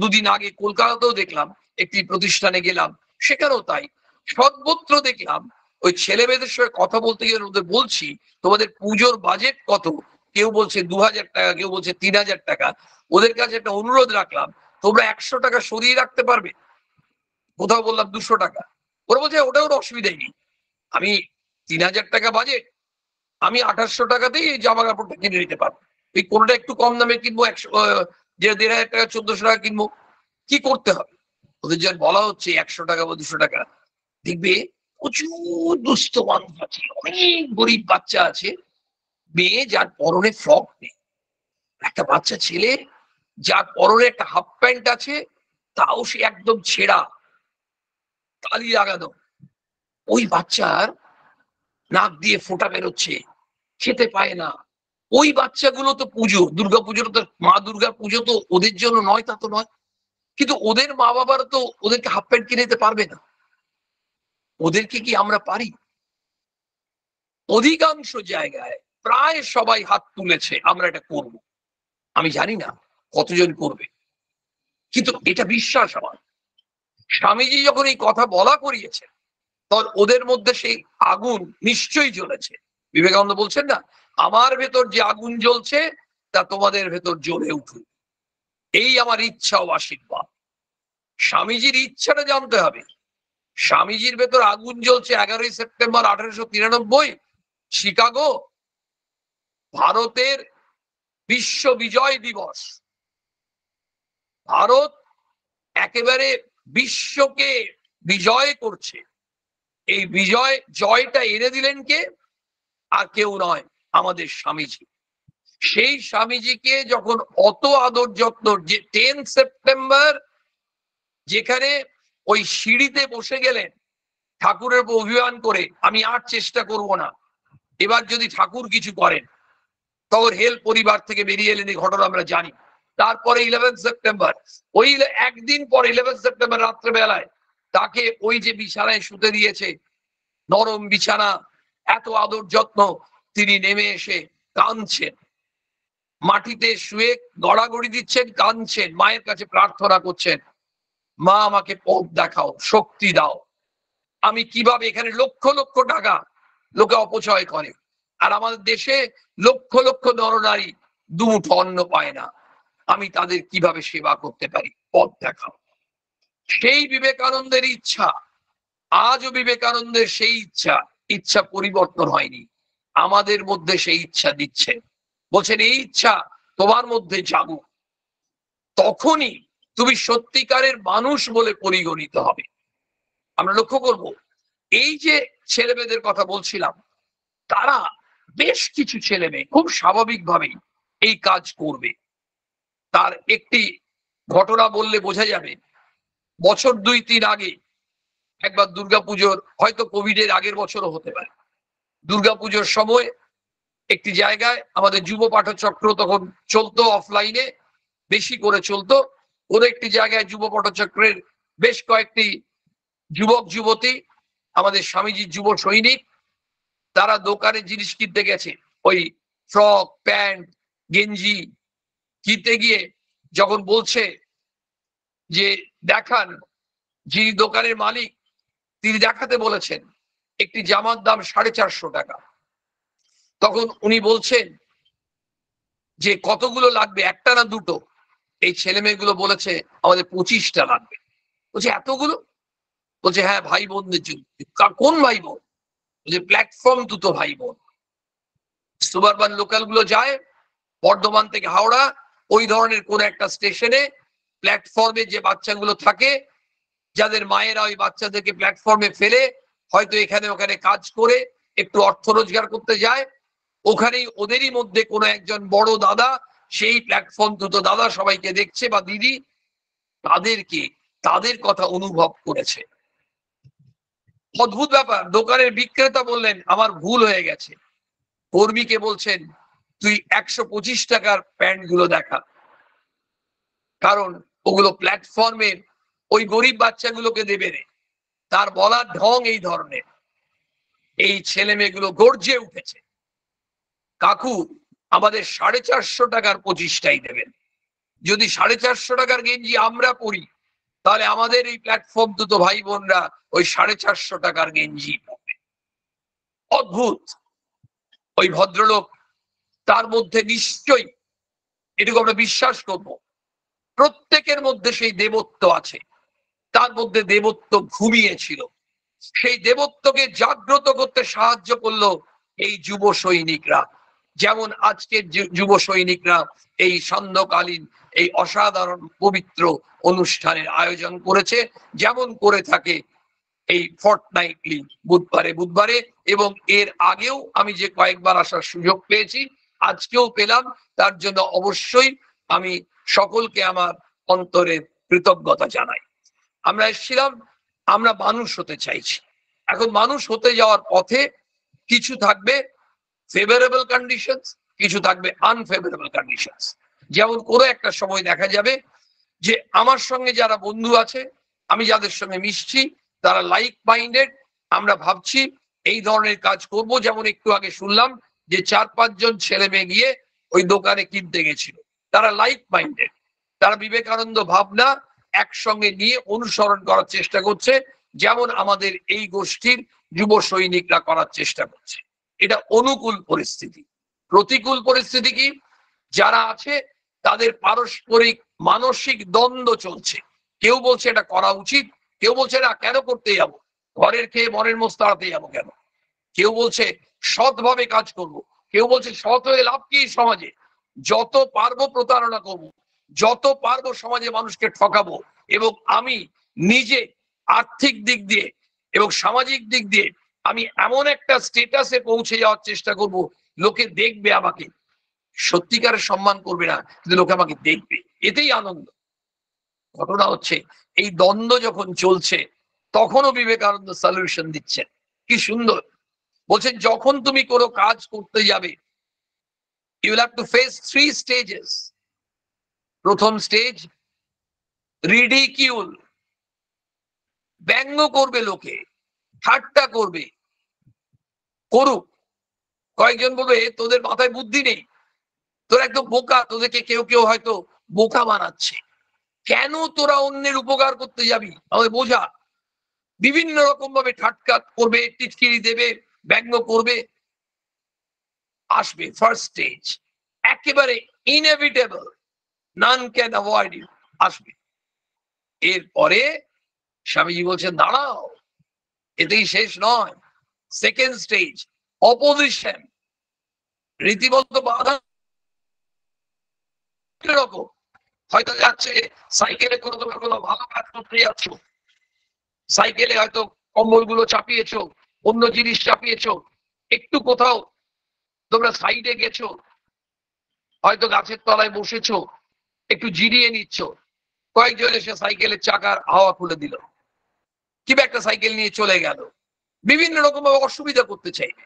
দুদিন আগে কলকাতাতেও দেখলাম, একটি প্রতিষ্ঠানে গেলাম, সেখানেও তাই। সর্বত্র দেখলাম, ওই ছেলে মেয়েদের সঙ্গে কথা বলতে গিয়ে ওদের বলছি, তোমাদের পুজোর বাজেট কত? কেউ বলছে দু হাজার টাকা, কেউ বলছে তিন হাজার টাকা। ওদের কাছে একটা অনুরোধ রাখলাম, তোমরা একশো টাকা সরিয়ে রাখতে পারবে? কোথাও বললাম দুশো টাকা। ওরা বলছে ওটা ওর অসুবিধাই নেই। আমি তিন হাজার টাকা বাজেট আমি আঠাশশো টাকাতেই এই জামা কাপড়টা কিনে নিতে পারব। এই কোনোটা একটু কম দামে কিনবো, একশো যে দেড় হাজার টাকা, চোদ্দশো টাকা কিনবো, কি করতে হবে? ওদের যখন বলা হচ্ছে, একশো টাকা বা দুশো টাকা। দেখবে প্রচুর দুস্থ মানুষ আছে, অনেক গরিব বাচ্চা আছে, মেয়ে যার পরনে ফ্রক নেই। একটা বাচ্চা ছেলে যার পরনে একটা হাফ প্যান্ট আছে, তাও সে একদম ছেঁড়া, তালি লাগানো। ওই বাচ্চার নাক দিয়ে ফোঁটা বেরোচ্ছে, খেতে পায় না। ওই বাচ্চাগুলো তো পুজো দুর্গা পুজোর তো, মা দুর্গার পুজো তো ওদের জন্য নয়, তা তো নয়। কিন্তু ওদের মা বাবারা তো ওদেরকে হাফ প্যান্ট কিনে দিতে পারবে না। ওদেরকে কি আমরা পারি? অধিকাংশ জায়গায় প্রায় সবাই হাত তুলেছে, আমরা এটা করব। আমি জানি না কতজন করবে। কিন্তু এটা বিশ্বাস আমার। স্বামীজি যখন এই কথা বলা করিয়েছেন, তখন ওদের মধ্যে সেই আগুন নিশ্চয়ই জ্বলেছে। বিবেকানন্দ বলছেন না, আমার ভেতর যে আগুন জ্বলছে, তা তোমাদের ভেতর জ্বলে উঠুক। এই আমার ইচ্ছা ও আশীর্বাদ। স্বামীজির ইচ্ছাটা জানতে হবে। স্বামীজির ভেতর আগুন জ্বলছে এগারোই সেপ্টেম্বর আঠারোশো তিরানব্বই, শিকাগো, ভারতের বিশ্ব বিজয় দিবস। ভারত একেবারে বিশ্বকে বিজয় করছে। এই বিজয় জয়টা এনে দিলেন কে? আর কেউ নয়, আমাদের স্বামীজি। সেই স্বামীজিকে যখন অত আদর যত্ন, যে টেন সেপ্টেম্বর, যেখানে ওই সিঁড়িতে বসে গেলেন, ঠাকুরের অভিমান করে, আমি আর চেষ্টা করব না। এবার যদি ঠাকুর কিছু করেন, তখন হেল পরিবার থেকে বেরিয়ে এলেন, এই ঘটনা আমরা জানি। তারপরে ইলেভেন সেপ্টেম্বর, ওই একদিন পর ইলেভেন সেপ্টেম্বর রাত্রেবেলায়, তাকে ওই যে বিছানায় শুতে দিয়েছে, নরম বিছানা এত আদর যত্ন তিনি নেমে এসে কাঁদছেন। মাটিতে শুয়ে গড়াগড়ি দিচ্ছেন, কাঁদছেন, মায়ের কাছে প্রার্থনা করছেন, মা, আমাকে পথ দেখাও, শক্তি দাও। আমি কীভাবে এখানে লক্ষ লক্ষ টাকা লোকে অপচয় করে? আর আমাদের দেশে লক্ষ লক্ষ নরনারী দুমুঠো অন্ন পায় না। আমি তাদের কীভাবে সেবা করতে পারি? পথ দেখাও। সেই বিবেকানন্দের ইচ্ছা, আজও বিবেকানন্দের সেই ইচ্ছা। ইচ্ছা পরিবর্তন হয়নি। আমাদের মধ্যে সেই ইচ্ছা দিচ্ছে। বলছেন, এই ইচ্ছা তোমার মধ্যে জাগুক তখনই তুমি সত্যিকারের মানুষ বলে পরিগণিত হবে। আমরা লক্ষ্য করব, এই যে ছেলে মেয়েদের কথা বলছিলাম, তারা বেশ কিছু ছেলে মেয়ে খুব স্বাভাবিকভাবেই এই কাজ করবে। তার একটি ঘটনা বললে বোঝা যাবে, বছর দুই, তিন আগে একবার দুর্গাপুজোর হয়তো কোভিডের আগের বছরও হতে পারে। দুর্গাপুজোর সময় একটি জায়গায় আমাদের যুব পাঠচক্র তখন চলতো অফলাইনে বেশি করে চলতো। কোন একটি জায়গায় যুব পাঠচক্রের বেশ কয়েকটি যুবক, যুবতী, আমাদের স্বামীজির যুব সৈনিক, তারা দোকানে জিনিস কিনতে গেছে। ওই ফ্রক, প্যান্ট, গেঞ্জি কিনতে গিয়ে যখন বলছে যে, দেখান, যিনি দোকানের মালিক তিনি দেখাতে বলেছেন, একটি জামার দাম সাড়ে চারশো টাকা। তখন উনি বলছেন যে, কতগুলো লাগবে? একটা না দুটো? এই ছেলে মেয়েগুলো বলেছে, আমাদের পঁচিশটা লাগবে। বলছে, এতগুলো? বলছে হ্যাঁ ভাই বোনদের জন্য কোন ভাই বোন বলছে প্ল্যাটফর্ম দুটো ভাই বোন সুবারবান লোকালগুলো যায়, বর্ধমান থেকে হাওড়া, ওই ধরনের কোন একটা স্টেশনে প্ল্যাটফর্মে যে বাচ্চাগুলো থাকে যাদের মায়েরা ওই বাচ্চাদেরকে প্ল্যাটফর্মে ফেলে, হয়তো এখানে ওখানে কাজ করে, একটু অর্থ রোজগার করতে যায়, ওখানেই ওদেরই মধ্যে কোনো একজন বড় দাদা, সেই প্ল্যাটফর্ম দুটো দাদা সবাইকে দেখছে বা দিদি, তাদেরকে, তাদের কথা অনুভব করেছে। অদ্ভুত ব্যাপার, দোকানের বিক্রেতা বললেন, আমার ভুল হয়ে গেছে। কর্মীকে বলছেন, তুই একশো পঁচিশ টাকার প্যান্টগুলো দেখা। কারণ ওগুলো প্ল্যাটফর্মের ওই গরিব বাচ্চাগুলোকে দেবে রে। তার বলার ঢং এই ধরনের। এই ছেলে মেয়েগুলো গর্জে উঠেছে। কাকু, আমাদের সাড়ে চারশো টাকার পঁচিশটাই দেবেন। যদি সাড়ে চারশো টাকার গেঞ্জি আমরা পরি, তাহলে আমাদের এই প্ল্যাটফর্ম দুটো ভাই বোনরা ওই সাড়ে চারশো টাকার গেঞ্জি পাবে অদ্ভুত! ওই ভদ্রলোক তার মধ্যে নিশ্চয়ই, এটুকু আমরা বিশ্বাস করব, প্রত্যেকের মধ্যে সেই দেবত্ব আছে। তার মধ্যে দেবত্ব ঘুমিয়েছিল। সেই দেবত্বকে জাগ্রত করতে সাহায্য করল এই যুব সৈনিকরা। যেমন আজকের যুব সৈনিকরা এই সান্ধ্যকালীন এই অসাধারণ পবিত্র অনুষ্ঠানের আয়োজন করেছে। যেমন করে থাকে এই ফর্টনাইটলি বুধবারে বুধবারে এবং এর আগেও আমি যে কয়েকবার আসার সুযোগ পেয়েছি, আজকেও পেলাম। তার জন্য অবশ্যই আমি সকলকে আমার অন্তরের কৃতজ্ঞতা জানাই। আমরা এসেছিলাম, আমরা মানুষ হতে চাইছি। এখন মানুষ হতে যাওয়ার পথে কিছু থাকবে ফেভারেবল কন্ডিশনস কিছু থাকবে আনফেভারেবল কন্ডিশনস যেমন কোনো একটা সময় দেখা যাবে যে আমার সঙ্গে যারা বন্ধু আছে, আমি যাদের সঙ্গে মিশছি, তারা লাইক মাইন্ডেড আমরা ভাবছি এই ধরনের কাজ করব। যেমন একটু আগে শুনলাম যে চার পাঁচজন ছেলে মেয়ে গিয়ে ওই দোকানে কিনতে গেছিল। তারা লাইক মাইন্ডেড তারা বিবেকানন্দ ভাবনা একসঙ্গে নিয়ে অনুসরণ করার চেষ্টা করছে, যেমন আমাদের এই গোষ্ঠীর যুব সৈনিকরা করার চেষ্টা করছে। এটা অনুকূল পরিস্থিতি। প্রতিকূল পরিস্থিতি কি? যারা আছে, তাদের পারস্পরিক মানসিক দ্বন্দ্ব চলছে। কেউ বলছে এটা করা উচিত, কেউ বলছে না, কেন করতে যাব? ঘরের খেয়ে মনের মোষ তাড়াতে যাব কেন? কেউ বলছে সৎভাবে কাজ করব, কেউ বলছে সৎ হয়ে লাভ কি সমাজে? যত পারব প্রতারণা করব যত পারব সমাজে মানুষকে ঠকাবো এবং আমি নিজে আর্থিক দিক দিয়ে এবং সামাজিক দিক দিয়ে আমি এমন একটা স্টেটাসে পৌঁছে যাওয়ার চেষ্টা করব, লোকে দেখবে আমাকে। সত্যিকারের সম্মান করবে না, কিন্তু লোকে আমাকে দেখবে। এতেই আনন্দ। ঘটনা হচ্ছে, এই দ্বন্দ্ব যখন চলছে, তখনও বিবেকানন্দ সলিউশন দিচ্ছেন। কি সুন্দর। বলছেন, যখন তুমি কোনো কাজ করতে যাবে you have to face three stages প্রথম স্টেজ রিডিকিউল ব্যঙ্গ করবে লোকে, ঠাট্টা করবে। করুক। কয়েকজন বলবে তোদের মাথায় বুদ্ধি নেই। তোরা একদম বোকা, তোদেরকে কেউ কেউ হয়তো বোকা বানাচ্ছে। কেন তোরা অন্যের উপকার করতে যাবি? আমাদের বোঝা। বিভিন্ন রকম ভাবে ঠাটকা করবে, টিটকিরি দেবে, ব্যঙ্গ করবে। আসবে ফার্স্ট স্টেজ একেবারে inevitable none can avoid you আসবে। এরপরে স্বামীজি বলছেন, দাঁড়াও, এতেই শেষ নয়। সেকেন্ড স্টেজ অপোজিশন রীতিমতো বাধা রকম। হয়তো যাচ্ছে, সাইকেলে কোনো তোমার কোনো ভালো কাজ করতে যাচ্ছ। সাইকেলে হয়তো কম্বলগুলো চাপিয়েছো, অন্য জিনিস চাপিয়েছো। একটু কোথাও তোমরা সাইডে গেছো, হয়তো গাছের তলায় বসেছো। একটু জিরিয়ে নিচ্ছ। কয়েকজন এসে সাইকেলের চাকার হাওয়া খুলে দিল। কিংবা একটা সাইকেল নিয়ে চলে গেল। বিভিন্ন রকম অসুবিধা করতে চাইবে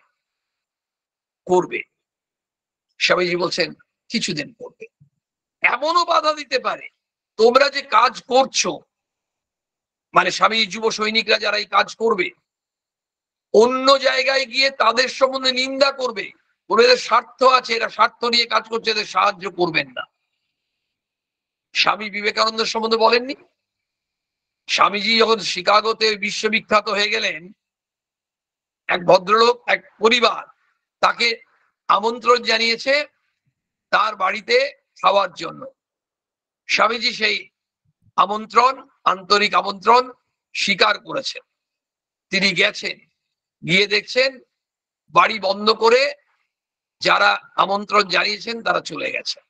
করবে। স্বামীজি বলছেন, কিছুদিন করবে। এমনও বাধা দিতে পারে। তোমরা যে কাজ করছ মানে স্বামী যুব সৈনিকরা যারা এই কাজ করবে, অন্য জায়গায় গিয়ে তাদের সম্বন্ধে নিন্দা করবে। এদের স্বার্থ আছে, এরা স্বার্থ নিয়ে কাজ করছে, এদের সাহায্য করবেন না। স্বামী বিবেকানন্দ সম্বন্ধে বলেননি? স্বামীজি যখন শিকাগোতে বিশ্ববিখ্যাত হয়ে গেলেন, এক ভদ্রলোক, এক পরিবার তাকে আমন্ত্রণ জানিয়েছে তার বাড়িতে খাওয়ার জন্য। স্বামীজি সেই আমন্ত্রণ, আন্তরিক আমন্ত্রণ স্বীকার করেছেন। তিনি গেছেন, গিয়ে দেখছেন বাড়ি বন্ধ করে যারা আমন্ত্রণ জানিয়েছেন তারা চলে গেছে।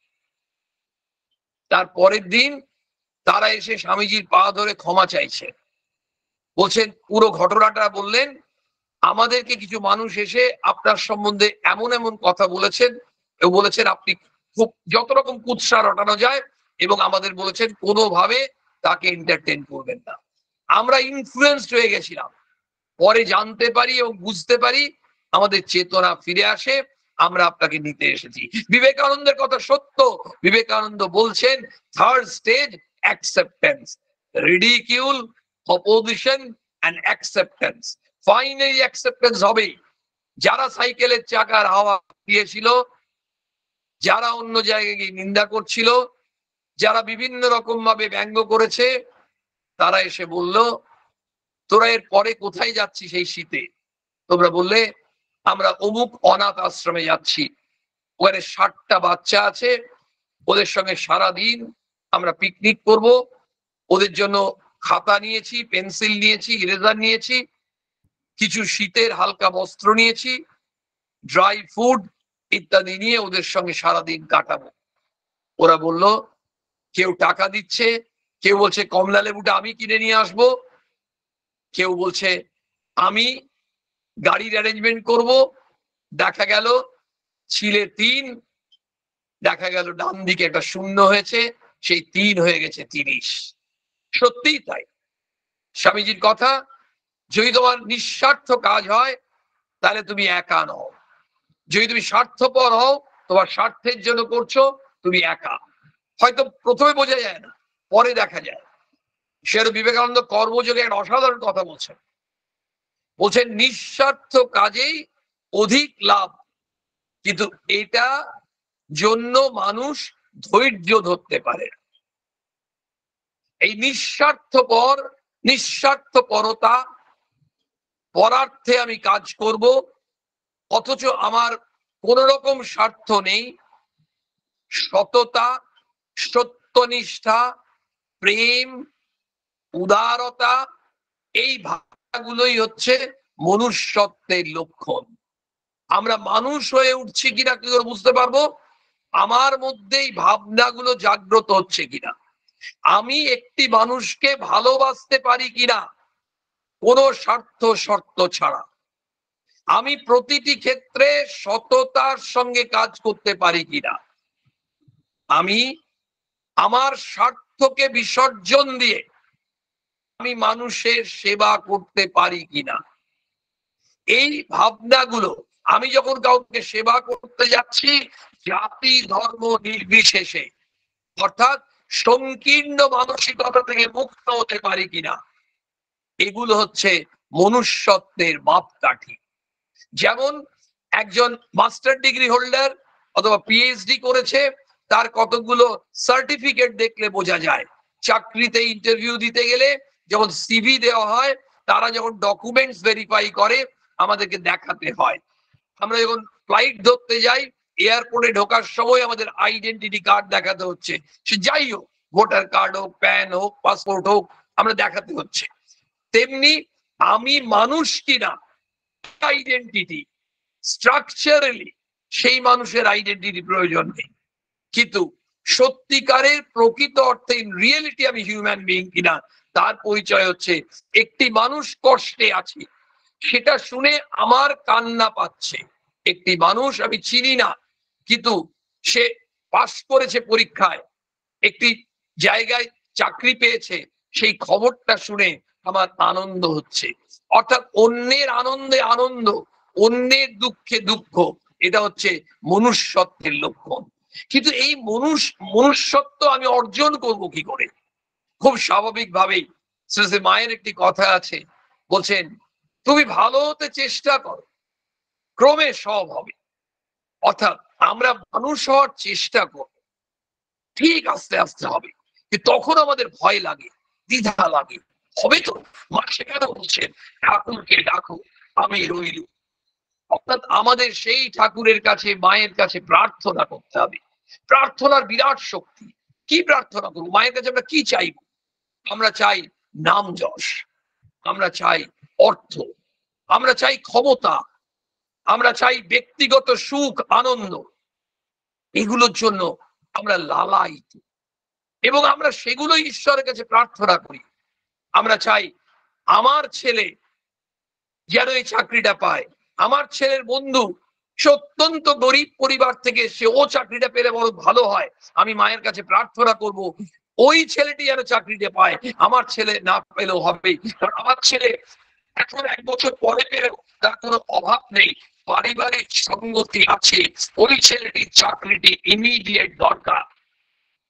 তার পরের দিন তারা এসে স্বামীজির পা ধরে ক্ষমা চাইছেন বলছেন, পুরো ঘটনাটা বললেন, আমাদেরকে কিছু মানুষ এসে আপনার সম্বন্ধে এমন এমন কথা বলেছেন এবং বলেছেন আপনি খুব, যত রকম কুৎসা রটানো যায় এবং আমাদের বলেছেন কোনোভাবে তাকে এন্টারটেন করবেন না। আমরা ইনফ্লুয়েন্সড হয়ে গেছিলাম। পরে জানতে পারি এবং বুঝতে পারি, আমাদের চেতনা ফিরে আসে আমরা আপনাকে নিতে এসেছি। বিবেকানন্দের কথা সত্য। বিবেকানন্দ বলছেন third stage acceptance ridicule opposition and acceptance finally acceptance হবে যারা সাইকেলের চাকার হাওয়া দিয়েছিল, যারা অন্য জায়গায় গিয়ে নিন্দা করছিল, যারা বিভিন্ন রকম ভাবে ব্যঙ্গ করেছে, তারা এসে বলল, তোরা এর পরে কোথায় যাচ্ছি সেই শীতে? তোমরা বললে আমরা অমুক অনাথ আশ্রমে যাচ্ছি। ওখানে ষাটটা বাচ্চা আছে। ওদের সঙ্গে সারা দিন আমরা পিকনিক করব। ওদের জন্য খাতা নিয়েছি পেন্সিল নিয়েছি ইরেজার নিয়েছি, কিছু শীতের হালকা বস্ত্র নিয়েছি ড্রাই ফুড ইত্যাদি নিয়ে ওদের সঙ্গে সারাদিন কাটাবো। ওরা বলল, কেউ টাকা দিচ্ছে? কেউ বলছে কমলা লেবুটা আমি কিনে নিয়ে আসব। কেউ বলছে, আমি গাড়ির অ্যারেঞ্জমেন্ট করব। দেখা গেল ছিলে তিন, দেখা গেল ডান দিকে একটা শূন্য হয়েছে, সেই তিন হয়ে গেছে তিরিশ। সত্যিই তাই। স্বামীজির কথা, যদি তোমার নিঃস্বার্থ কাজ হয়, তাহলে তুমি একা নও। যদি তুমি স্বার্থপর হও, তোমার স্বার্থের জন্য করছ, তুমি একা। হয়তো প্রথমে বোঝা যায় না, পরে দেখা যায়। সেরু বিবেকানন্দ কর্মযোগে একটা অসাধারণ কথা বলছেন। বলছেন, নিঃস্বার্থ কাজেই অধিক লাভ কিন্তু এটা জন্য মানুষ ধৈর্য ধরতে পারে। এই নিঃস্বার্থপর নিঃস্বার্থপরতা পরার্থে আমি কাজ করব, অথচ আমার কোন রকম স্বার্থ নেই সততা, সত্যনিষ্ঠা, প্রেম, উদারতা, এই ভাবনাগুলোই হচ্ছে মনুষ্যত্বের লক্ষণ। আমরা মানুষ হয়ে উঠছি কিনা কি করে বুঝতে পারব? আমার মধ্যেই ভাবনাগুলো জাগ্রত হচ্ছে কিনা? আমি একটি মানুষকে ভালোবাসতে পারি কিনা? কোনো স্বার্থ শর্ত ছাড়া। আমি প্রতিটি ক্ষেত্রে সততার সঙ্গে কাজ করতে পারি কিনা? আমি আমার স্বার্থকে বিসর্জন দিয়ে আমি মানুষের সেবা করতে পারি কিনা? এই ভাবনাগুলো, আমি যখন কাউকে সেবা করতে যাচ্ছি, জাতি, ধর্ম নির্বিশেষে, অর্থাৎ সংকীর্ণ মানসিকতা থেকে মুক্ত হতে পারি কিনা? এগুলো হচ্ছে মনুষ্যত্বের মাপকাঠি। যেমন একজন মাস্টার ডিগ্রি হোল্ডার অথবা পিএইচডি করেছে, তার কতগুলো সার্টিফিকেট দেখলে বোঝা যায়। চাকরিতে ইন্টারভিউ দিতে গেলে যখন সিভি দেওয়া হয়, তারা যখন ডকুমেন্টস ভেরিফাই করে, আমাদেরকে দেখাতে হয়। আমরা যখন ফ্লাইট ধরতে যাই এয়ারপোর্টে ঢোকার সময় আমাদের আইডেন্টিটি কার্ড দেখাতে হচ্ছে। সে যাই হোক ভোটার কার্ড হোক প্যান হোক পাসপোর্ট হোক, আমরা দেখাতে হচ্ছে। তেমনি আমি মানুষ কিনা আইডেন্টিটি স্ট্রাকচারালি সেই মানুষের আইডেন্টিটি প্রয়োজন নেই। কিন্তু সত্যিকারের প্রকৃত অর্থে রিয়েলিটি আমি হিউম্যান বিইং কিনা তার পরিচয় হচ্ছে, একটি মানুষ কষ্টে আছে, সেটা শুনে আমার কান্না পাচ্ছে। একটি মানুষ আমি চিনি না, কিন্তু সে পাশ করেছে পরীক্ষায়, একটি জায়গায় চাকরি পেয়েছে, সেই খবরটা শুনে আমার আনন্দ হচ্ছে। অর্থাৎ অন্যের আনন্দে আনন্দ, অন্যের দুঃখে দুঃখ, এটা হচ্ছে মনুষ্যত্বের লক্ষণ। কিন্তু এই মনুষ, মনুষ্যত্ব আমি অর্জন করব কি করে? খুব স্বাভাবিক ভাবেই শ্রী শ্রী মায়ের একটি কথা আছে, বলছেন, তুমি ভালো হতে চেষ্টা করো, ক্রমে সব হবে। অর্থাৎ আমরা মানুষ হওয়ার চেষ্টা করব। ঠিক আস্তে আস্তে হবে। তখন আমাদের ভয় লাগে, দ্বিধা লাগে। হবে তো? মা সেখানে বলছেন, ঠাকুরকে ডাকো, আমি রইল অর্থাৎ আমাদের সেই ঠাকুরের কাছে, মায়ের কাছে প্রার্থনা করতে হবে। প্রার্থনার বিরাট শক্তি। কি প্রার্থনা করব? মায়ের কাছে আমরা কি চাইব? আমরা চাই নাম যশ, আমরা চাই অর্থ, আমরা চাই ক্ষমতা, আমরা চাই ব্যক্তিগত সুখ, আনন্দ। এগুলোর জন্য আমরা লালায়িত। এবং আমরা সেগুলো ঈশ্বরের কাছে প্রার্থনা করি। আমরা চাই আমার ছেলে যেন এই চাকরিটা পায়। আমার ছেলের বন্ধু সে অত্যন্ত গরিব পরিবার থেকে সে ও চাকরিটা পেলে বড় ভালো হয়। আমি মায়ের কাছে প্রার্থনা করব। ওই ছেলেটি যেন চাকরিটা পায়, আমার ছেলে না পেলেও হবে। কারণ আমার ছেলে এখন এক বছর পরে পেলেও তার কোনো অভাব নেই, পারিবারিক সঙ্গতি আছে, ওই ছেলেটির চাকরিটি ইমিডিয়েট দরকার।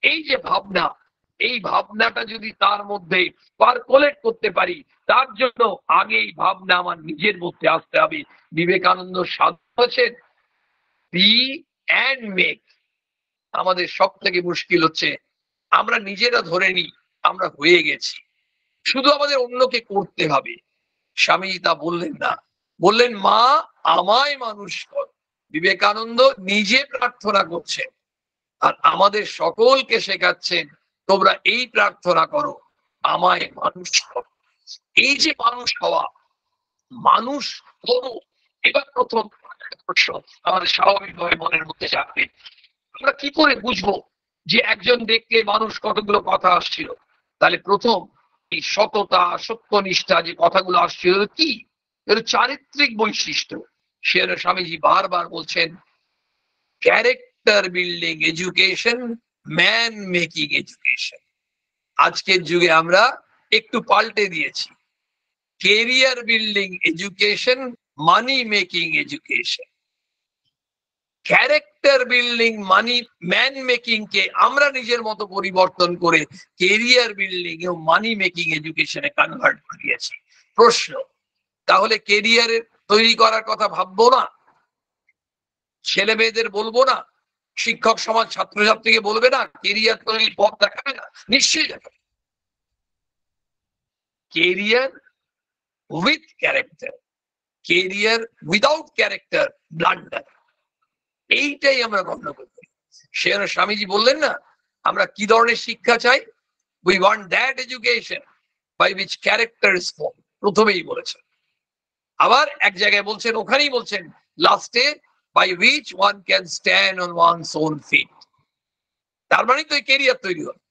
এই যে ভাবনা, এই ভাবনাটা যদি তার মধ্যে পারকোলেট করতে পারি, তার জন্য আগে এই ভাবনা আমার নিজের মধ্যে আসতে হবে। বিবেকানন্দ সাধু আছেন বি অ্যান্ড মেক আমাদের সব থেকে মুশকিল হচ্ছে আমরা নিজেরা ধরে নিই আমরা হয়ে গেছি। শুধু আমাদের অন্যকে করতে হবে। স্বামী তা বললেন না। বললেন, মা, আমায় মানুষ কর। বিবেকানন্দ নিজে প্রার্থনা করছেন। আর আমাদের সকলকে শেখাচ্ছেন, তোমরা এই প্রার্থনা করো, আমায় মানুষ করো। এই যে মানুষ হওয়া, মানুষ হব, এবার প্রথম প্রশ্ন আমাদের স্বাভাবিকভাবে মনের মধ্যে যাবে আমরা কি করে বুঝব? যে একজন দেখলে মানুষ কতগুলো কথা আসছিল। তাহলে প্রথম এই সততা, সত্যনিষ্ঠা যে কথাগুলো আসছিল কি? এর চারিত্রিক বৈশিষ্ট্য। সে স্বামীজি বারবার বলছেন character building education man making education আজকের যুগে আমরা একটু পাল্টে দিয়েছি। Career building education money making education character building money man making কে আমরা নিজের মতো পরিবর্তন করে কেরিয়ার বিল্ডিং ও মানি মেকিং এডুকেশনে কনভার্ট করিয়েছি। প্রশ্ন, তাহলে কেরিয়ারের তৈরি করার কথা ভাববো না? ছেলে মেয়েদের বলব না? শিক্ষক সমাজ ছাত্রছাত্রীকে বলবে না? কেরিয়ার তৈরির পথ দেখাবে না? নিশ্চয়ই দেখাবে। Career with character career without character blunder এইটাই আমরা গণ্য করতে সে স্বামীজি বললেন না, আমরা কি ধরনের শিক্ষা চাই? We want that education by which character is form প্রথমেই বলেছেন। আবার এক জায়গায় বলছেন, ওখানেই বলছেন লাস্টে by which one can stand on one own feet তার মানে তো কেরিয়ার তৈরি হবে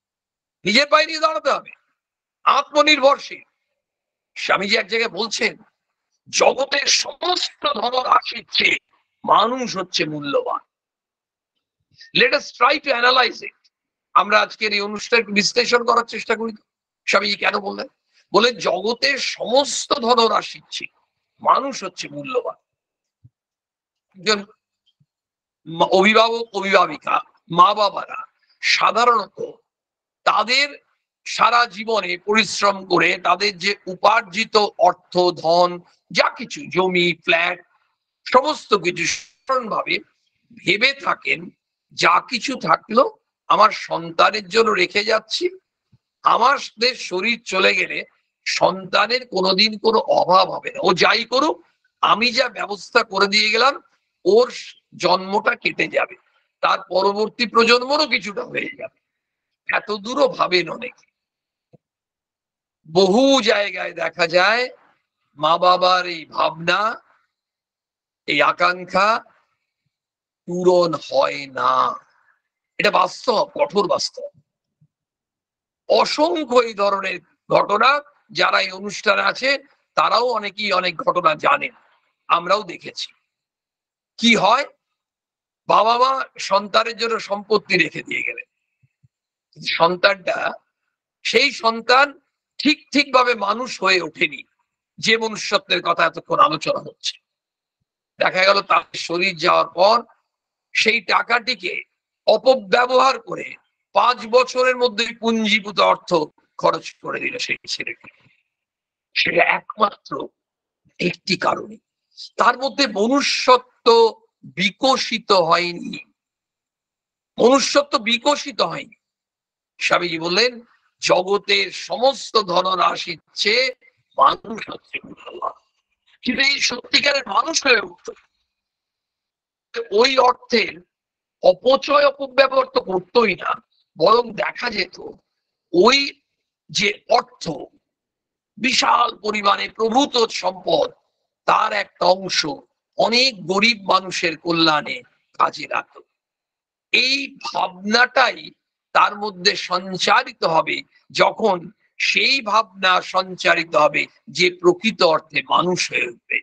নিজের পায়ে নিয়ে দাঁড়াতে হবে। আত্মনির্ভরশীল। স্বামীজি এক জায়গায় বলছেন, জগতের সমস্ত ধনরাশির চেয়ে মানুষ হচ্ছে মূল্যবান। Let us try to analyse it আমরা আজকের এই অনুষ্ঠান বিশ্লেষণ করার চেষ্টা করি। স্বামীজি কেন বললেন? বলে জগতের সমস্ত ধনরাশির চেয়ে মানুষ হচ্ছে মূল্যবান। একজন অভিভাবক, অভিভাবিকা, মা বাবারা সাধারণত তাদের সারা জীবনে পরিশ্রম করে তাদের যে উপার্জিত অর্থ, ধন, যা কিছু, জমি ফ্ল্যাট সমস্ত কিছু ভাবে ভেবে থাকেন, যা কিছু থাকল আমার সন্তানের জন্য রেখে যাচ্ছি। আমাদের শরীর চলে গেলে সন্তানের কোনোদিন কোনো অভাব হবে না। ও যাই করুক, আমি যা ব্যবস্থা করে দিয়ে গেলাম, ওর জন্মটা কেটে যাবে। তার পরবর্তী প্রজন্মরও কিছুটা হয়ে যাবে। এত দূরও ভাবেন অনেকে। বহু জায়গায় দেখা যায় মা বাবার এই ভাবনা আকাঙ্ক্ষা পূরণ হয় না। এটা বাস্তব, কঠোর বাস্তব। অসংখ্য এই ধরনের ঘটনা যারা এই অনুষ্ঠানে আছে, তারাও অনেকেই অনেক ঘটনা জানেন। আমরাও দেখেছি। কি হয়? বাবা মা সন্তানের জন্য সম্পত্তি রেখে দিয়ে গেলেন। সন্তানটা, সেই সন্তান ঠিক ঠিক ভাবে মানুষ হয়ে ওঠেনি। যে মনুষ্যত্বের কথা এতক্ষণ আলোচনা হচ্ছে। দেখা গেল তার শরীর যাওয়ার পর সেই টাকাটিকে অপব্যবহার করে পাঁচ বছরের মধ্যে পুঞ্জীভূত অর্থ খরচ করে দিল সেই ছেলেকে সেটা একমাত্র একটি কারণে। তার মধ্যে মনুষ্যত্ব বিকশিত হয়নি। মনুষ্যত্ব বিকশিত হয়নি। স্বামীজি বললেন, জগতের সমস্ত ধনরাশির চেয়ে মানুষ হচ্ছে মূল্যবান সত্যিকারের মানুষ হয়ে উঠত। ওই অর্থের অপচয় অপব্যবহার তো করতোই না, বরং দেখা যেত ওই যে অর্থ বিশাল পরিমাণে প্রভূত সম্পদ, তার একটা অংশ অনেক গরিব মানুষের কল্যাণে কাজে রাখত এই ভাবনাটাই তার মধ্যে সঞ্চারিত হবে যখন সেই ভাবনা সঞ্চারিত হবে যে প্রকৃত অর্থে মানুষ হয়ে উঠবে।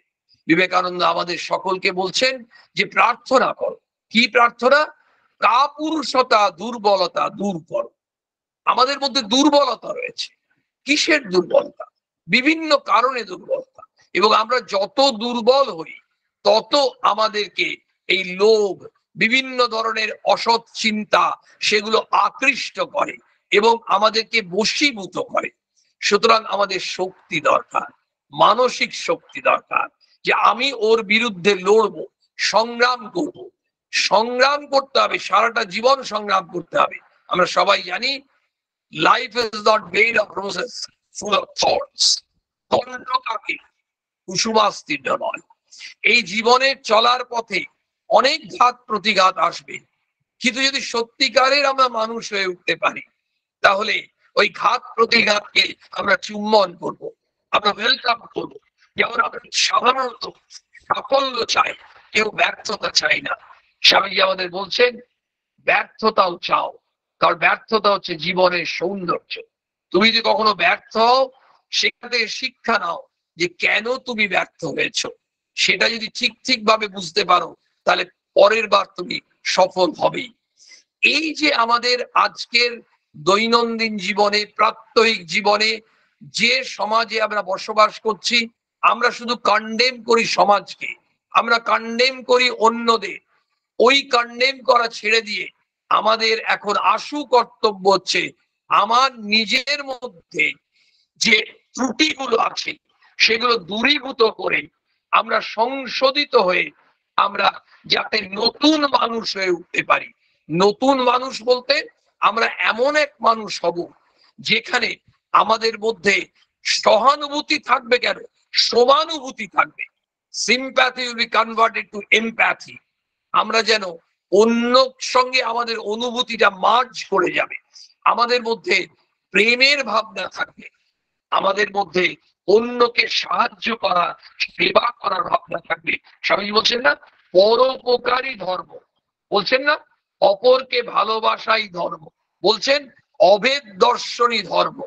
বিবেকানন্দ আমাদের সকলকে বলছেন যে প্রার্থনা করো। কি প্রার্থনা? কাপুরুষতা, দুর্বলতা দূর করো। আমাদের মধ্যে দুর্বলতা রয়েছে। কিসের দুর্বলতা? বিভিন্ন কারণে দুর্বলতা। এবং আমরা যত দুর্বল হই, তত আমাদেরকে এই লোভ, বিভিন্ন ধরনের অসৎ চিন্তা, সেগুলো আকৃষ্ট করে। এবং আমাদেরকে বশীভূত করে। সুতরাং আমাদের শক্তি দরকার, মানসিক শক্তি দরকার যে আমি ওর বিরুদ্ধে লড়বো, সংগ্রাম করব। সংগ্রাম করতে হবে, সারাটা জীবন সংগ্রাম করতে হবে। আমরা সবাই জানি life is not made of roses full of thorns দণ্ডকাকে কুসুমাস্তীর্ণ নয়। এই জীবনে চলার পথে অনেক ঘাত প্রতিঘাত আসবে। কিন্তু যদি সত্যিকারের আমরা মানুষ হয়ে উঠতে পারি তাহলে ওই ঘাত প্রতিঘাতকে আমরা চুম্বন করব। আমরা ওয়েলকাম করব। যেমন আমরা সাধারণত সাফল্য চাই, কেউ ব্যর্থতা চাই না। স্বামীজি আমাদের বলছেন, ব্যর্থতাও চাও, কারণ ব্যর্থতা হচ্ছে জীবনের সৌন্দর্য। তুমি যদি কখনো ব্যর্থ হও, সেখান থেকে শিক্ষা নাও যে কেন তুমি ব্যর্থ হয়েছো। সেটা যদি ঠিক ঠিক ভাবে বুঝতে পারো, তাহলে পরের বার তুমি সফল হবেই। এই যে আমাদের আজকের দৈনন্দিন জীবনে, প্রাত্যহিক জীবনে যে সমাজে আমরা বসবাস করছি, আমরা শুধু কন্ডেম করি সমাজকে, আমরা কন্ডেম করি অন্যদের। ওই কন্ডেম করা ছেড়ে দিয়ে আমাদের এখন আশু কর্তব্য হচ্ছে আমার নিজের মধ্যে যে ত্রুটিগুলো আছে, সেগুলো দূরীভূত করে আমরা সংশোধিত হয়ে আমরা যাতে নতুন মানুষ হয়ে উঠতে পারি। নতুন মানুষ বলতে আমরা এমন এক মানুষ হব যেখানে আমাদের মধ্যে সহানুভূতি থাকবে কেন? সমানুভূতি থাকবে। Sympathy will be converted to empathy আমরা যেন অন্য সঙ্গে আমাদের অনুভূতিটা মার্জ করে যাবে। আমাদের মধ্যে প্রেমের ভাবনা থাকবে। আমাদের মধ্যে অন্যকে সাহায্য করা, সেবা করার ভাবনা থাকবে। স্বামীজি বলছেন না পরোপকারী ধর্ম। বলছেন না, অপরকে ভালোবাসাই ধর্ম। বলছেন, অভেদ দর্শনী ধর্ম।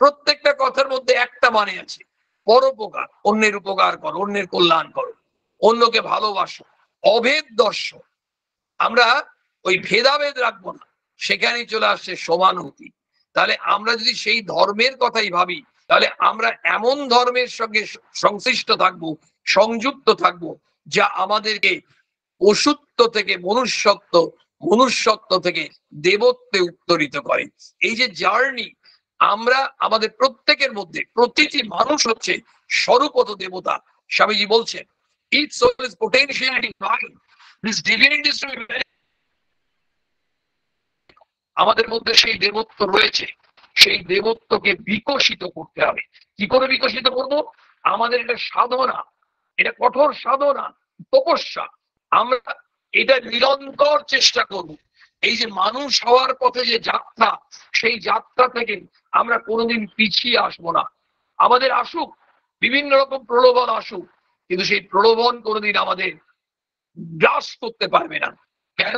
প্রত্যেকটা কথার মধ্যে একটা মানে আছে, পরোপকার। অন্যের উপকার করো, অন্যের কল্যাণ করো, অন্যকে ভালোবাসো। অভেদ দর্শন। আমরা ওই ভেদাভেদ রাখব না, সেখানেই চলে আসছে সমানুভূতি। তাহলে আমরা যদি সেই ধর্মের কথাই ভাবি, তাহলে আমরা এমন ধর্মের সঙ্গে সংশ্লিষ্ট থাকব, সংযুক্ত থাকব, যা আমাদেরকে পশুত্ব থেকে মনুষ্যত্ব মনুষ্যত্ব থেকে দেবত্বে উত্তরিত করে। এই যে জার্নি আমরা আমাদের প্রত্যেকের মধ্যে, প্রতিটি মানুষ হচ্ছে স্বরূপত দেবতা। স্বামীজি বলছেন divine. This divinity is to be very আমাদের মধ্যে সেই দেবত্ব রয়েছে। সেই দেবত্বকে বিকশিত করতে হবে। কি করে বিকশিত করব? আমাদের এটা সাধনা, এটা কঠোর সাধনা, তপস্যা। আমরা এটা নিরন্তর চেষ্টা করব এই যে মানুষ হওয়ার পথে যে যাত্রা, সেই যাত্রা থেকে আমরা কোনোদিন পিছিয়ে আসব না। আমাদের আসুক, বিভিন্ন রকম প্রলোভন আসুক, কিন্তু সেই প্রলোভন কোনোদিন আমাদের গ্রাস করতে পারবে না। কেন?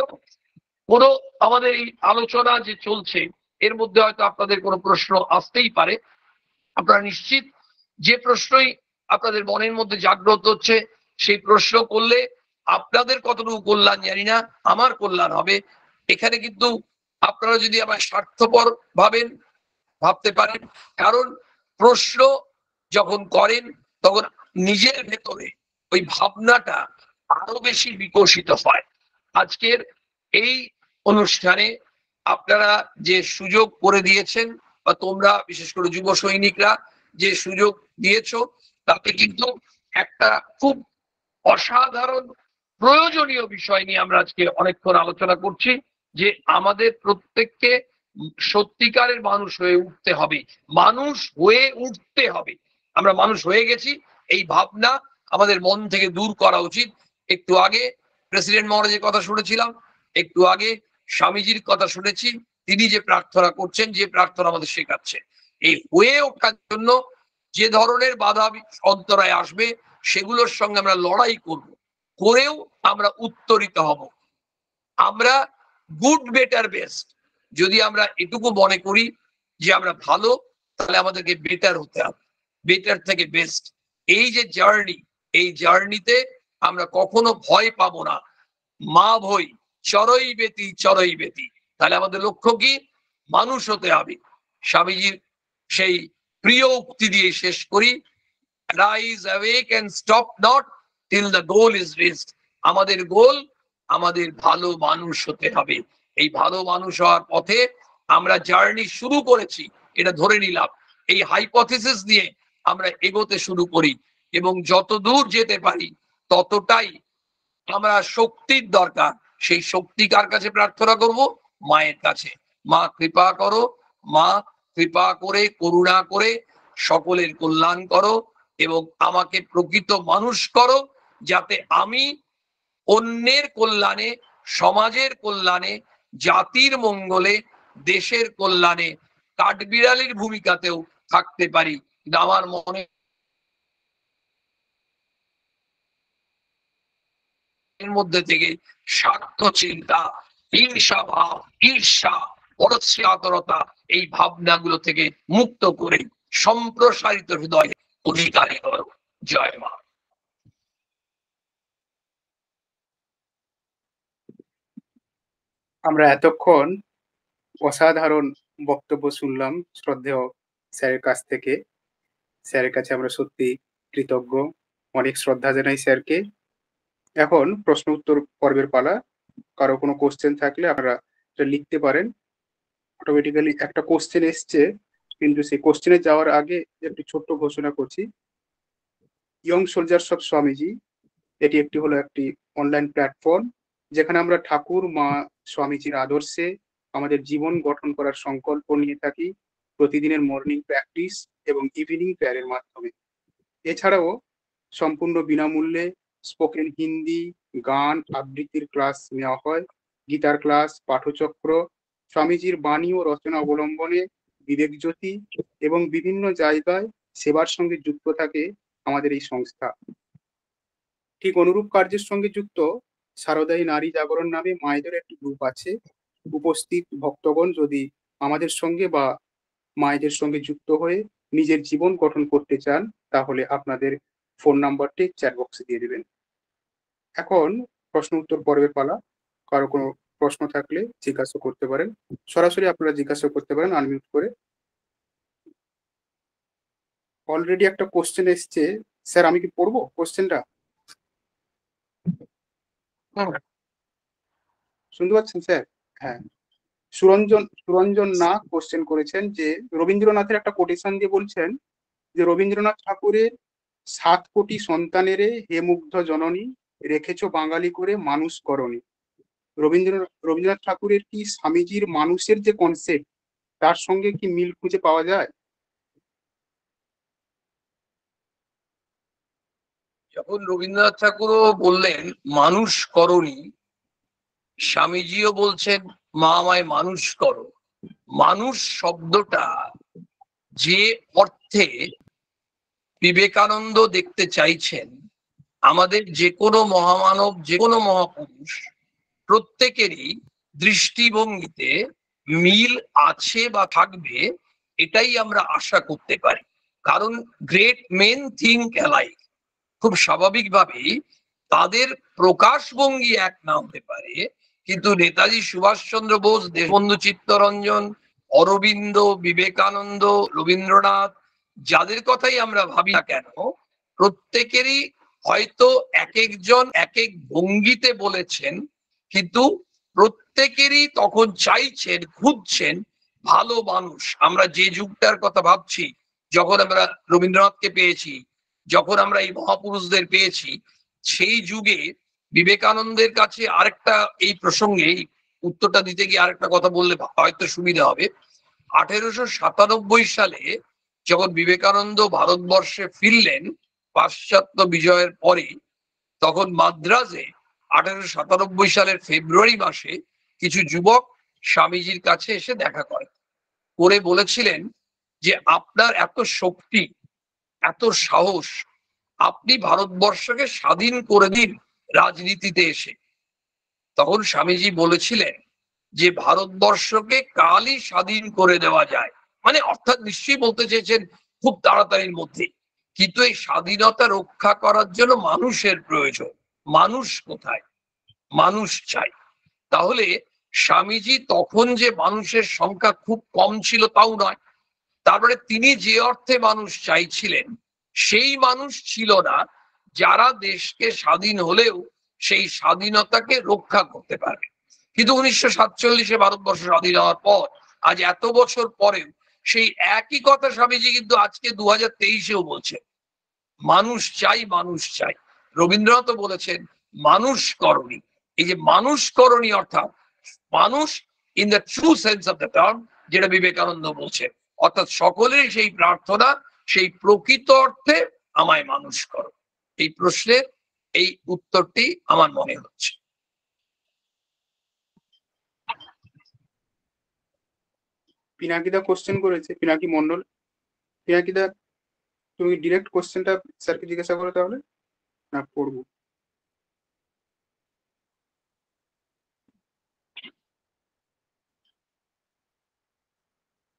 কোনো আমাদের এই আলোচনা যে চলছে, এর মধ্যে হয়তো আপনাদের কোনো প্রশ্ন আসতেই পারে। আপনারা নিশ্চিত যে প্রশ্নই আপনাদের মনের মধ্যে জাগ্রত হচ্ছে, সেই প্রশ্ন করলে আপনাদের কতটুকু কল্যাণ জানি না, আমার কল্যাণ হবে। এখানে কিন্তু আপনারা যদি আমার স্বার্থপর ভাবেন, ভাবতে পারেন, কারণ প্রশ্ন যখন করেন, তখন নিজের ভেতরে ওই ভাবনাটা আরও বেশি বিকশিত হয়। আজকের এই অনুষ্ঠানে আপনারা যে সুযোগ করে দিয়েছেন, বা তোমরা, বিশেষ করে যুব সৈনিকরা যে সুযোগ দিয়েছ, তাতে কিন্তু একটা খুব অসাধারণ প্রয়োজনীয় বিষয় নিয়ে আমরা আজকে অনেকক্ষণ আলোচনা করছি, যে আমাদের প্রত্যেককে সত্যিকারের মানুষ হয়ে উঠতে হবে, মানুষ হয়ে উঠতে হবে। আমরা মানুষ হয়ে গেছি, এই ভাবনা আমাদের মন থেকে দূর করা উচিত। একটু আগে প্রেসিডেন্ট মহারাজের কথা শুনেছিলাম, একটু আগে স্বামীজির কথা শুনেছি, তিনি যে প্রার্থনা করছেন, যে প্রার্থনা আমাদের শেখাচ্ছে। এই হয়ে ওঠার জন্য যে ধরনের বাধা অন্তরায় আসবে, সেগুলোর সঙ্গে আমরা লড়াই করব। করেও আমরা উত্তরিত হব। আমরা গুড বেটার বেস্ট যদি আমরা এটুকু মনে করি যে আমরা ভালো, তাহলে আমাদেরকে বেটার হতে হবে। বেটার থেকে বেস্ট এই যে জার্নি এই জার্নিতে আমরা কখনো ভয় পাবো না। মা ভই, চরই বেতি চরই বেতি। তাহলে আমাদের লক্ষ্য কি? মানুষ হতে হবে। স্বামীজির সেই প্রিয় উক্তি দিয়ে শেষ করি। Rise awake and stop not till the goal is reached আমাদের গোল আমাদের ভালো মানুষ হতে হবে। এই ভালো মানুষ হওয়ার পথে আমরা জার্নি শুরু করেছি, এটা ধরে নিলাম। এই হাইপোথিসিস নিয়ে আমরা এগোতে শুরু করি এবং যত দূর যেতে পারি, ততটাই আমরা শক্তির দরকার। সেই শক্তি কার কাছে প্রার্থনা করব? মায়ের কাছে। মা কৃপা করো, মা কৃপা করে, করুণা করে, সকলের কল্যাণ করো এবং আমাকে প্রকৃত মানুষ করো। যাতে আমি অন্যের কল্যাণে, সমাজের কল্যাণে, জাতির মঙ্গলে, দেশের কল্যাণে কাঠবিড়ালির ভূমিকাতেও থাকতে পারি। আমার মনে মধ্যে থেকে স্বার্থ, চিন্তা, হিংসা, ভাব, ঈর্ষা, পরশ্রাতরতা, এই ভাবনাগুলো থেকে মুক্ত করে সম্প্রসারিত হৃদয়ে অধিকারী করো জয় মা। আমরা এতক্ষণ অসাধারণ বক্তব্য শুনলাম শ্রদ্ধেয় স্যারের কাছ থেকে। স্যারের কাছে আমরা সত্যি কৃতজ্ঞ। অনেক শ্রদ্ধা জানাই স্যারকে। এখন প্রশ্ন উত্তর পর্বের পালা। কারও কোনো কোশ্চেন থাকলে আপনারা লিখতে পারেন। অটোমেটিক্যালি একটা কোশ্চেন এসছে, কিন্তু সেই কোশ্চেনে যাওয়ার আগে একটি ছোট্ট ঘোষণা করছি। ইয়ং সোলজার সব স্বামীজি এটি একটি হলো একটি অনলাইন প্ল্যাটফর্ম যেখানে আমরা ঠাকুর, মা, স্বামীজির আদর্শে আমাদের জীবন গঠন করার সংকল্প নিয়ে থাকি, প্রতিদিনের মর্নিং প্র্যাকটিস এবং ইভিনিং প্রেয়ারের মাধ্যমে। এছাড়াও সম্পূর্ণ বিনামূল্যে স্পোকেন হিন্দি গান, আবৃত্তির ক্লাস নেওয়া হয়, গীতার ক্লাস পাঠচক্র, স্বামীজির বাণী ও রচনা অবলম্বনে বিবেক জ্যোতি এবং বিভিন্ন জায়গায় সেবার সঙ্গে যুক্ত থাকে আমাদের এই সংস্থা। ঠিক অনুরূপ কার্যের সঙ্গে যুক্ত সারদায়ী নারী জাগরণ নামে মায়েদের একটি গ্রুপ আছে। উপস্থিত ভক্তগণ যদি আমাদের সঙ্গে বা মায়েদের সঙ্গে যুক্ত হয়ে নিজের জীবন গঠন করতে চান, তাহলে আপনাদের ফোন নাম্বারটি চ্যাট বক্সে দিয়ে দেবেন। এখন প্রশ্ন উত্তর পর্বের পালা। কারও কোনো প্রশ্ন থাকলে জিজ্ঞাসা করতে পারেন। সরাসরি আপনারা জিজ্ঞাসা করতে পারেন আনমিউট করে। অলরেডি একটা কোশ্চেন এসছে। স্যার আমি কি পড়ব কোশ্চেনটা। শুনতে পাচ্ছেন, স্যার? হ্যাঁ। সুরঞ্জন সুরঞ্জন না কোশ্চেন করেছেন যে, রবীন্দ্রনাথের একটা কোটেশন দিয়ে বলছেন যে, রবীন্দ্রনাথ ঠাকুরের সাত কোটি সন্তানেরে হে মুগ্ধ জননী, রেখেছো বাঙালি করে মানুষ করনি। রবীন্দ্র, রবীন্দ্রনাথ ঠাকুরের কি স্বামীজির মানুষের যে কনসেপ্ট তার সঙ্গে কি মিল খুঁজে পাওয়া যায়? যখন রবীন্দ্রনাথ ঠাকুরও বললেন, মানুষ করনি। স্বামীজিও বলছেন, মা আমায় মানুষ করো। মানুষ শব্দটা যে অর্থে বিবেকানন্দ দেখতে চাইছেন, আমাদের যে কোনো মহামানব, যে কোনো মহাপুরুষ, প্রত্যেকেরই দৃষ্টিভঙ্গিতে মিল আছে বা থাকবে, এটাই আমরা আশা করতে পারি। কারণ, গ্রেট মেন থিঙ্ক অ্যালাইক খুব স্বাভাবিকভাবেই তাদের প্রকাশভঙ্গি এক না হতে পারে। কিন্তু নেতাজি সুভাষচন্দ্র বোস, দেশবন্ধু চিত্তরঞ্জন, অরবিন্দ বিবেকানন্দ, রবীন্দ্রনাথ, যাদের কথাই আমরা ভাবি না কেন, প্রত্যেকেরই হয়তো এক একজন এক এক ভঙ্গিতে বলেছেন, কিন্তু প্রত্যেকেরই তখন চাইছেন, খুঁজছেন ভালো মানুষ। আমরা যে যুগটার কথা ভাবছি, যখন আমরা রবীন্দ্রনাথকে পেয়েছি যখন আমরা এই মহাপুরুষদের পেয়েছি, সেই যুগে বিবেকানন্দের কাছে আরেকটা এই প্রসঙ্গে উত্তরটা দিতে গিয়ে আরেকটা কথা বললে হয়তো সুবিধা হবে। আঠেরোশো সাতানব্বই সালে যখন বিবেকানন্দ ভারতবর্ষে ফিরলেন পাশ্চাত্য বিজয়ের পরে, তখন মাদ্রাজে আঠেরোশো সাতানব্বই সালের ফেব্রুয়ারি মাসে কিছু যুবক স্বামীজির কাছে এসে দেখা করে। করে বলেছিলেন যে, আপনার এত শক্তি এত সাহস। আপনি ভারতবর্ষকে স্বাধীন করে দিন রাজনীতিতে এসে। তখন স্বামীজি বলেছিলেন যে, ভারতবর্ষকে কালই স্বাধীন করে দেওয়া যায়। মানে অর্থাৎ নিশ্চয়ই বলতে চেয়েছেন খুব তাড়াতাড়ির মধ্যে। কিন্তু এই স্বাধীনতা রক্ষা করার জন্য মানুষের প্রয়োজন। মানুষ কোথায়? মানুষ চাই। তাহলে স্বামীজি তখন যে মানুষের সংখ্যা খুব কম ছিল তাও নয়। তারপরে তিনি যে অর্থে মানুষ চাইছিলেন, সেই মানুষ ছিল না যারা দেশকে স্বাধীন হলেও সেই স্বাধীনতাকে রক্ষা করতে পারে। কিন্তু উনিশশো সাতচল্লিশে ভারতবর্ষ স্বাধীন হওয়ার পর, আজ এত বছর পরেও সেই একই কথা স্বামীজি কিন্তু আজকে দু হাজার তেইশেও বলছেন। মানুষ চাই মানুষ চাই। রবীন্দ্রনাথ বলেছেন, মানুষ করণী। এই যে মানুষ করণী অর্থাৎ মানুষ in the true sense of the term যেটা বিবেকানন্দ বলছে অর্থাৎ সকলের সেই প্রার্থনা, সেই প্রকৃত অর্থে আমায় মানুষ করো। এই প্রশ্নের এই উত্তরটি আমার মনে হচ্ছে। পিনাকিদা কোশ্চেন করেছে। পিনাকি মন্ডল পিনাকিদা তুমি ডিরেক্ট কোশ্চেনটা স্যারকে জিজ্ঞাসা করো তাহলে? না, পড়ব।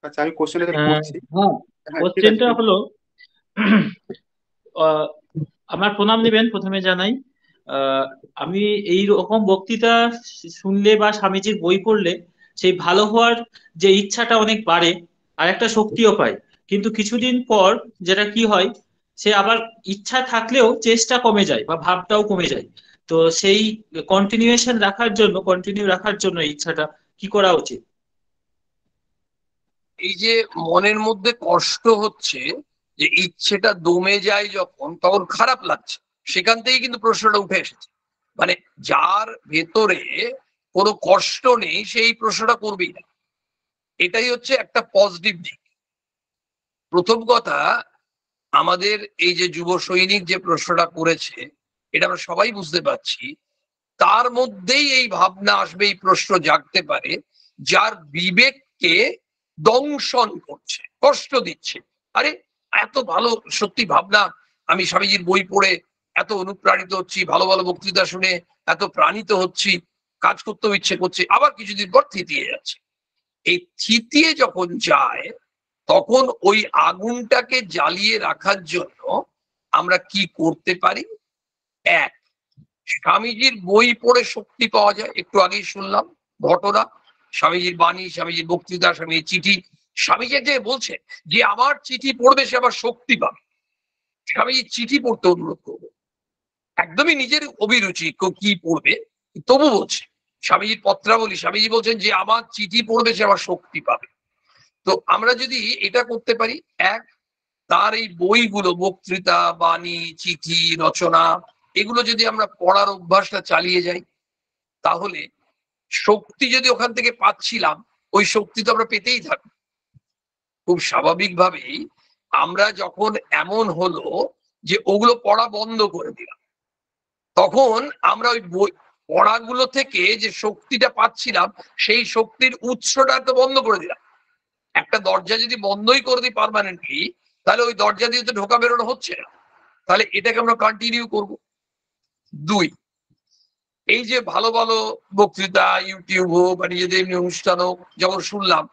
আচ্ছা আমি কোশ্চেনটা হ্যাঁ, পড়ছি। হ্যাঁ হ্যাঁ কোশ্চেনটা হলো <clears throat> আমার প্রণাম নেবেন প্রথমে জানাই। আহ, আমি এই রকম বক্তৃতা শুনলে বা স্বামীজির বই পড়লে সেই ভালো হওয়ার যে ইচ্ছাটা অনেক বাড়ে আর একটা শক্তিও পায়। কিন্তু কিছুদিন পর যেটা কি হয় সে আবার ইচ্ছা থাকলেও চেষ্টা কমে যায় বা ভাবটাও কমে যায়। তো সেই কন্টিনিউয়েশন রাখার জন্য কন্টিনিউ রাখার জন্য এই ইচ্ছাটা কি করা উচিত? এই যে মনের মধ্যে কষ্ট হচ্ছে, যে ইচ্ছেটা দমে যায় যখন, তখন খারাপ লাগছে। সেখান থেকেই কিন্তু প্রশ্নটা উঠে এসেছে। মানে যার ভেতরে কোনো কষ্ট নেই সেই প্রশ্নটা করবেই না। এটাই হচ্ছে একটা পজিটিভ দিক। প্রথম কথা, আমাদের এই যে যুব সৈনিক যে প্রশ্নটা করেছে, এটা আমরা সবাই বুঝতে পারছি। তার মধ্যেই এই ভাবনা আসবে, এই প্রশ্ন জাগতে পারে। যার বিবেককে দংশন করছে, কষ্ট দিচ্ছে। আরে, এত ভালো সত্যি ভাবনা, আমি স্বামীজির বই পড়ে এত অনুপ্রাণিত হচ্ছি, ভালো ভালো বক্তৃতা শুনে এত প্রাণিত হচ্ছি, কাজ করতেও ইচ্ছে করছে, আবার কিছুদিন পর থিতিয়ে যাচ্ছে। এই থিতিয়ে যখন যায়, তখন ওই আগুনটাকে জ্বালিয়ে রাখার জন্য আমরা কি করতে পারি? এক, স্বামীজির বই পড়ে শক্তি পাওয়া যায়, একটু আগেই শুনলাম ঘটনা। স্বামীজির বাণী, স্বামীজির বক্তৃতা, স্বামীজির চিঠি। স্বামীজি যে বলছে যে আমার চিঠি পড়বে সে আবার শক্তি পাবে। স্বামীজির চিঠি পড়তে অনুরোধ করব। একদমই নিজের অভিরুচি কি পড়বে, তবু বলছে। স্বামীজির পত্রাবলী, স্বামীজি বলছেন যে আমার চিঠি পড়বে সে আবার শক্তি পাবে। তো আমরা যদি এটা করতে পারি, এক, তার এই বইগুলো, বক্তৃতা, বাণী, চিঠি, রচনা, এগুলো যদি আমরা পড়ার অভ্যাসটা চালিয়ে যাই, তাহলে শক্তি যদি ওখান থেকে পাচ্ছিলাম, ওই শক্তি তো আমরা পেতেই থাকি খুব স্বাভাবিকভাবেই আমরা যখন এমন হলো যে ওগুলো পড়া বন্ধ করে দিলাম, তখন আমরা ওই বই, পড়াগুলো থেকে যে শক্তিটা পাচ্ছিলাম, সেই শক্তির উৎসটা তো বন্ধ করে দিলাম। একটা দরজা যদি বন্ধই করে দিই পারমানেন্টলি তাহলে ওই দরজা দিয়ে তো ঢোকা বেরোনো হচ্ছে না। তাহলে এটাকে আমরা কন্টিনিউ করব। দুই এই যে ভালো ভালো বক্তৃতা ইউটিউব হোক বা নিজেদের এমনি অনুষ্ঠান হোক যখন শুনলাম,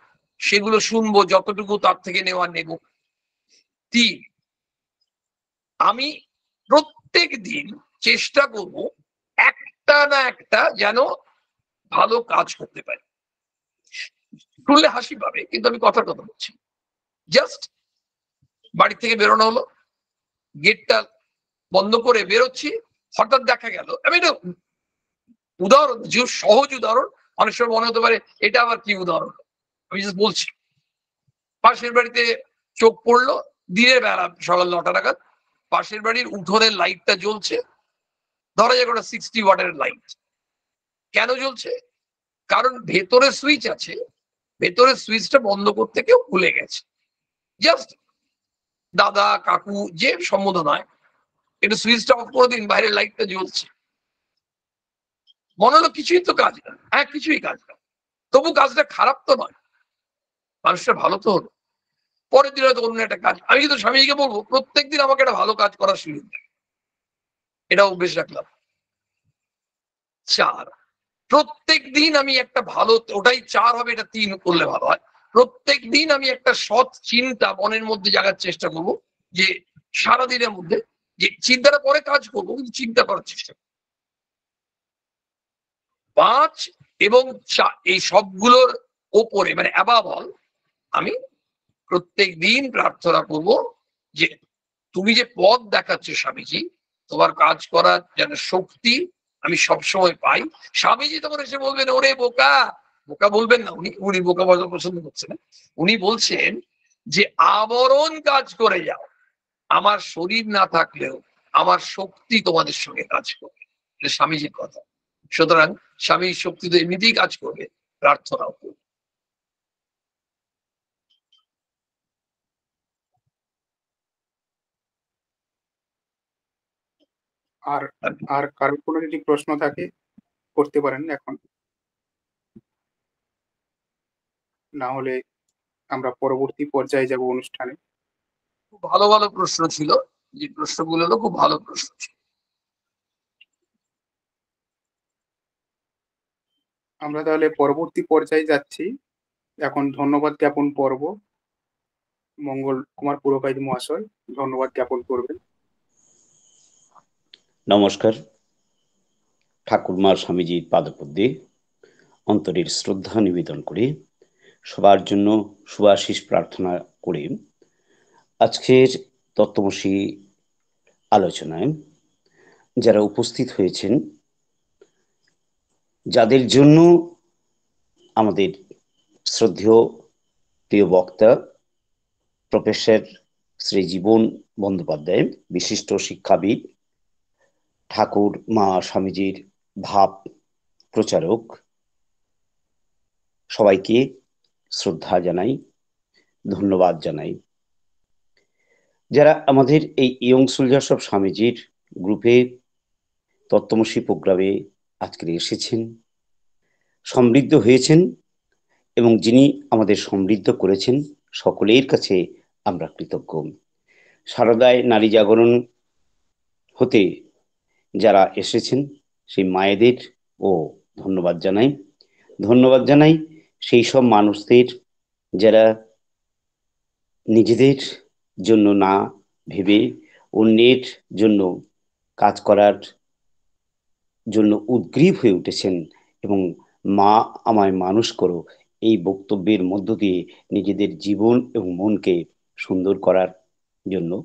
সেগুলো শুনব, যতটুকু তার থেকে নেওয়া নেব। তিন, আমি প্রত্যেক দিন চেষ্টা করব একটা না একটা যেন ভালো কাজ করতে পারি। শুনলে হাসি পাবে, কিন্তু আমি কথার কথা বলছি। জাস্ট বাড়ি থেকে বেরোনো হলো গেটটা বন্ধ করে বেরোচ্ছি, হঠাৎ দেখা গেল, আমি উদাহরণ সহজ উদাহরণ, অনেক সময় মনে হতে পারে এটা আবার কি উদাহরণ? আমি জাস্ট বলছি। পাশের বাড়িতে চোখ পড়ল, দিনের বেলা, সকাল নটা নাগাদ, পাশের বাড়ির উঠোনের লাইটটা জ্বলছে, ধরা যাক ওটা সিক্সটি ওয়াটের লাইট কেন জ্বলছে? কারণ ভেতরে সুইচ আছে ভেতরের সুইচটা বন্ধ করতে কেউ ভুলে গেছে। জাস্ট দাদা, কাকু, যে সম্বোধন হয় একটু সুইচটা অফ করে দিন, বাইরের লাইটটা জ্বলছে। মনে হলো কিছুই তো কাজ না হ্যাঁ কিছুই কাজ না তবু কাজটা খারাপ তো নয়। মানুষটা ভালো তো হলো। পরের দিন হয়তো অন্য একটা কাজ, আমি কিন্তু স্বামীজিকে বলব, প্রত্যেকদিন আমাকে একটা ভালো কাজ করার সুযোগ এটা অভ্যেস রাখলাম। চার প্রত্যেক দিন আমি একটা ভালো, ওটাই চার হবে, এটা তিন করলে ভালো হয়। প্রত্যেক দিন আমি একটা সৎ চিন্তা মনের মধ্যে জাগার চেষ্টা করব, যে সারাদিনের মধ্যে যে চিন্তাটা পরে কাজ করব, কিন্তু চিন্তা করার চেষ্টা করব। পাঁচ এবং এই সবগুলোর ওপরে মানে অ্যাবাবল আমি প্রত্যেক দিন প্রার্থনা করব যে তুমি যে পথ দেখাচ্ছ স্বামীজি, তোমার কাজ করার যেন শক্তি আমি সবসময় পাই। স্বামীজি তখন এসে বলবেন, ওরে বোকা! বোকা বলবেন না, উনি উনি বোকা বলা পছন্দ করছেন। উনি বলছেন যে, আবরণ কাজ করে যাও। আমার শরীর না থাকলেও আমার শক্তি তোমাদের সঙ্গে কাজ এটা স্বামীজির কথা। সুতরাং স্বামীর শক্তি তো এমনিতেই কাজ করবে প্রার্থনাও করবে। আর আর কারোর কোনো যদি প্রশ্ন থাকে করতে পারেন এখন। না হলে আমরা পরবর্তী পর্যায়ে যাব অনুষ্ঠানে। খুব ভালো ভালো প্রশ্ন ছিল। যে প্রশ্নগুলো খুব ভালো প্রশ্ন ছিল। আমরা তাহলে পরবর্তী পর্যায়ে যাচ্ছি। এখন ধন্যবাদ জ্ঞাপন পর্ব। মঙ্গল কুমার পুরকাইত মহাশয়, ধন্যবাদ জ্ঞাপন করবেন। নমস্কার। ঠাকুরমা স্বামীজির পাদপদ্মে অন্তরের শ্রদ্ধা নিবেদন করে সবার জন্য শুভাশিস প্রার্থনা করে আজকের তত্ত্বমসী আলোচনায় যারা উপস্থিত হয়েছেন যাদের জন্য আমাদের শ্রদ্ধেয় প্রিয় বক্তা প্রফেসর শ্রী জীবন বন্দ্যোপাধ্যায়, বিশিষ্ট শিক্ষাবিদ, ঠাকুর মা স্বামীজির ভাব প্রচারক, সবাইকে শ্রদ্ধা জানাই, ধন্যবাদ জানাই। যারা আমাদের এই ইয়ং সোলজার্স অফ স্বামীজির গ্রুপে তত্ত্বমসী প্রোগ্রামে আজকে এসেছেন, সমৃদ্ধ হয়েছেন এবং যিনি আমাদের সমৃদ্ধ করেছেন, সকলের কাছে আমরা কৃতজ্ঞ। সারদায় নারী জাগরণ হতে যারা এসেছেন, সেই মায়েদের ও ধন্যবাদ জানাই। ধন্যবাদ জানাই সেই সব মানুষদের যারা নিজেদের জন্য না ভেবে অন্যের জন্য কাজ করার জন্য উদ্গ্রীব হয়ে উঠেছেন এবং মা আমায় মানুষ করো, এই বক্তব্যের মধ্য দিয়ে নিজেদের জীবন এবং মনকে সুন্দর করার জন্য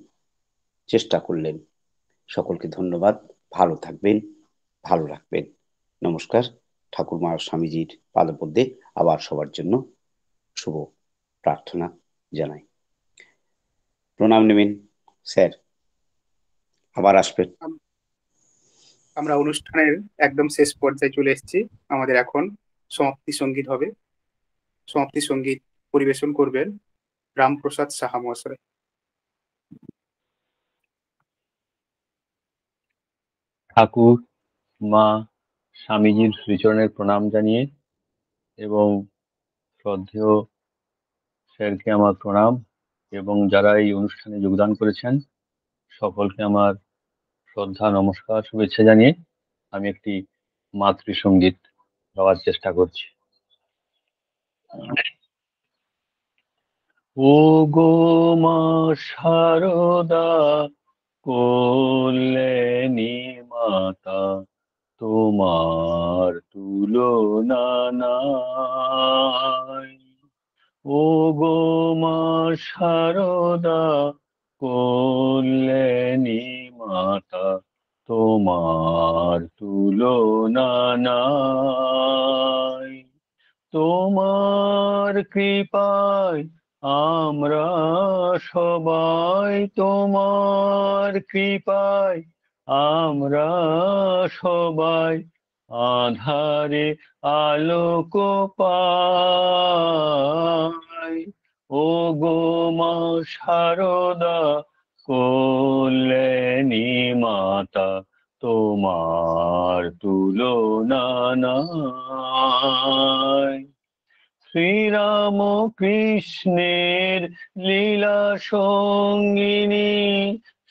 চেষ্টা করলেন। সকলকে ধন্যবাদ। ভালো থাকবেন, ভালো রাখবেন। নমস্কার। ঠাকুর ঠাকুরমা স্বামীজির পাদপদ্মে আবার সবার জন্য শুভ প্রার্থনা জানাই। প্রণাম নেবেন, স্যার। আবার আসবেন। আমরা অনুষ্ঠানের একদম শেষ পর্যায়ে চলে এসেছি। আমাদের এখন সমাপ্তি সংগীত হবে। সমাপ্তি সংগীত পরিবেশন করবেন রামপ্রসাদ সাহা মহাশয়। ঠাকুর, মা, স্বামীজির শ্রীচরণের প্রণাম জানিয়ে এবং শ্রদ্ধেয় স্যারকে আমার প্রণাম এবং যারা এই অনুষ্ঠানে যোগদান করেছেন, সকলকে আমার শ্রদ্ধা, নমস্কার, শুভেচ্ছা জানিয়ে আমি একটি মাতৃসঙ্গীত গাওয়ার চেষ্টা করছি। ও গো মা শারদা কল্যাণী মাতা, তোমার তুলনা নাই। ও গো মা শারদা কল্যাণী মাতা তোমার তুলনা নাই। তোমার কৃপায় আমরা সবাই, তোমার কৃপায় আমরা সবাই আধারে আলোক পাই। ও গো মা, শারদা কল্যাণী মাতা তোমার তুলনা শ্রীরাম কৃষ্ণের লীলা সঙ্গিনী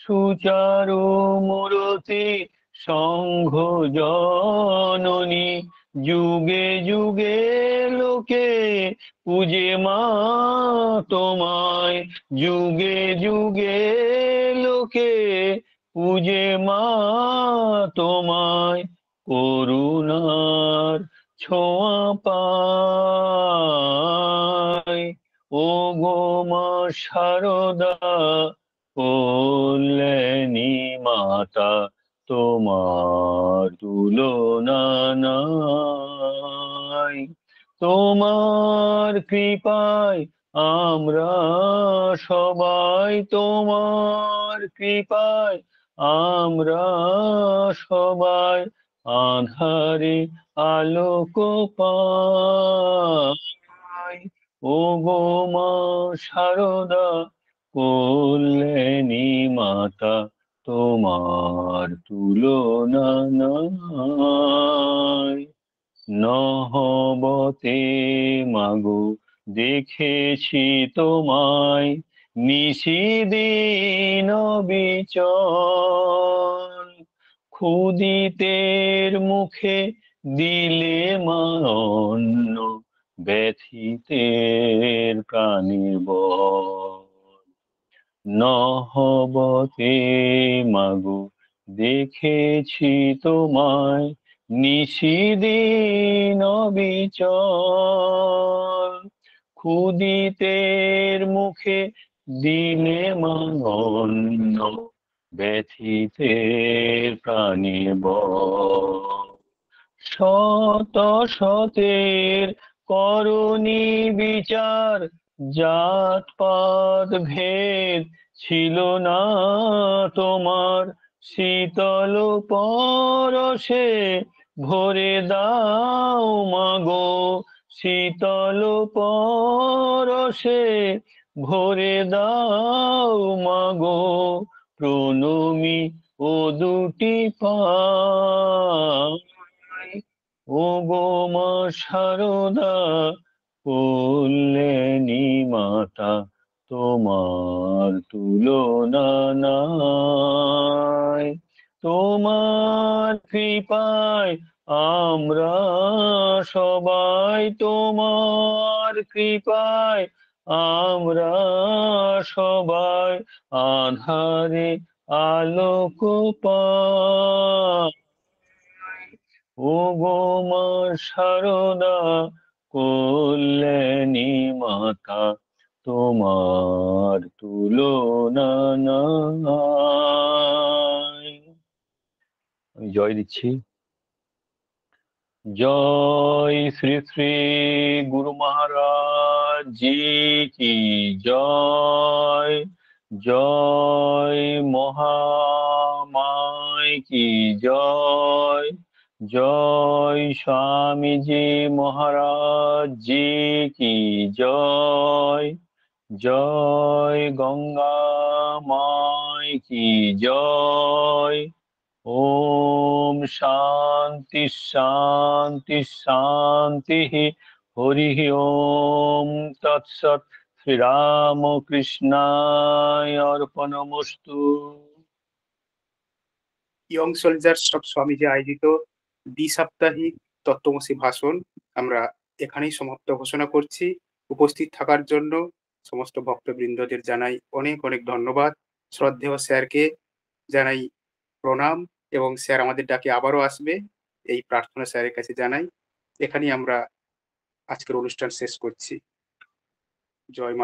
সুচারু মূরতি সংঘ জননী যুগে যুগে লোকে পূজে মা তোমায়। যুগে যুগে লোকে পূজে মা তোমায়। করুণার ছোঁয়া পায়। ও গো মা শারদা কল্যাণী মাতা তোমার তুলনা তোমার কৃপায় আমরা সবাই, তোমার কৃপায় আমরা সবাই আধারে আলোক ও গো মা, সারদা, কল্যাণী মাতা তোমার তুলনা নাই। নহবতে মাগো, দেখেছি তোমায়। নিশিদিন বিচল, ক্ষুদিতের মুখে দিলে মা অন্ন ব্যথিতের প্রাণীর বল। নহবতে মাগো, দেখেছি তোমায় নিশিদিন বিচল ক্ষুদিতের মুখে দিলে মানন্য ব্যথিতের প্রাণীর বল। শত শতের করণী বিচার জাত পাত ভেদ ছিল না তোমার। শীতল পরশে ভরে দাও মাগো। শীতল পরশে ভরে দাও মাগো। প্রণমী ও দুটি পাই ও গো মা সারদা কল্যাণী মাতা তোমার তুলনা নাই তোমার কৃপায় আমরা সবাই, তোমার কৃপায় আমরা সবাই আধারে আলোক পাই। ও গো মা সারদা কল্যাণী মাতা, তোমার তুলনা আমি জয় দিচ্ছি। জয় শ্রী শ্রী গুরু মহারাজ জি কি জয়? জয় মহামায় কি জয়? জয় স্বামীজি মহারাজ কি জয়? জয় গঙ্গা মায় কি জয়? ওম শান্তি শান্তি শান্তি হরি ওম তৎসৎ শ্রীরামকৃষ্ণায় অর্পণমস্তু। ইয়ং সোলজার্স অফ স্বামীজি আয়োজিত দ্বি সাপ্তাহিক তত্ত্বমসী ভাষণ আমরা এখানেই সমাপ্ত ঘোষণা করছি। উপস্থিত থাকার জন্য সমস্ত ভক্তবৃন্দদের জানাই অনেক অনেক ধন্যবাদ। শ্রদ্ধেয় স্যারকে জানাই প্রণাম এবং স্যার আমাদের ডাকে আবারও আসবে। এই প্রার্থনা স্যারের কাছে জানাই। এখানেই আমরা আজকের অনুষ্ঠান শেষ করছি। জয় মা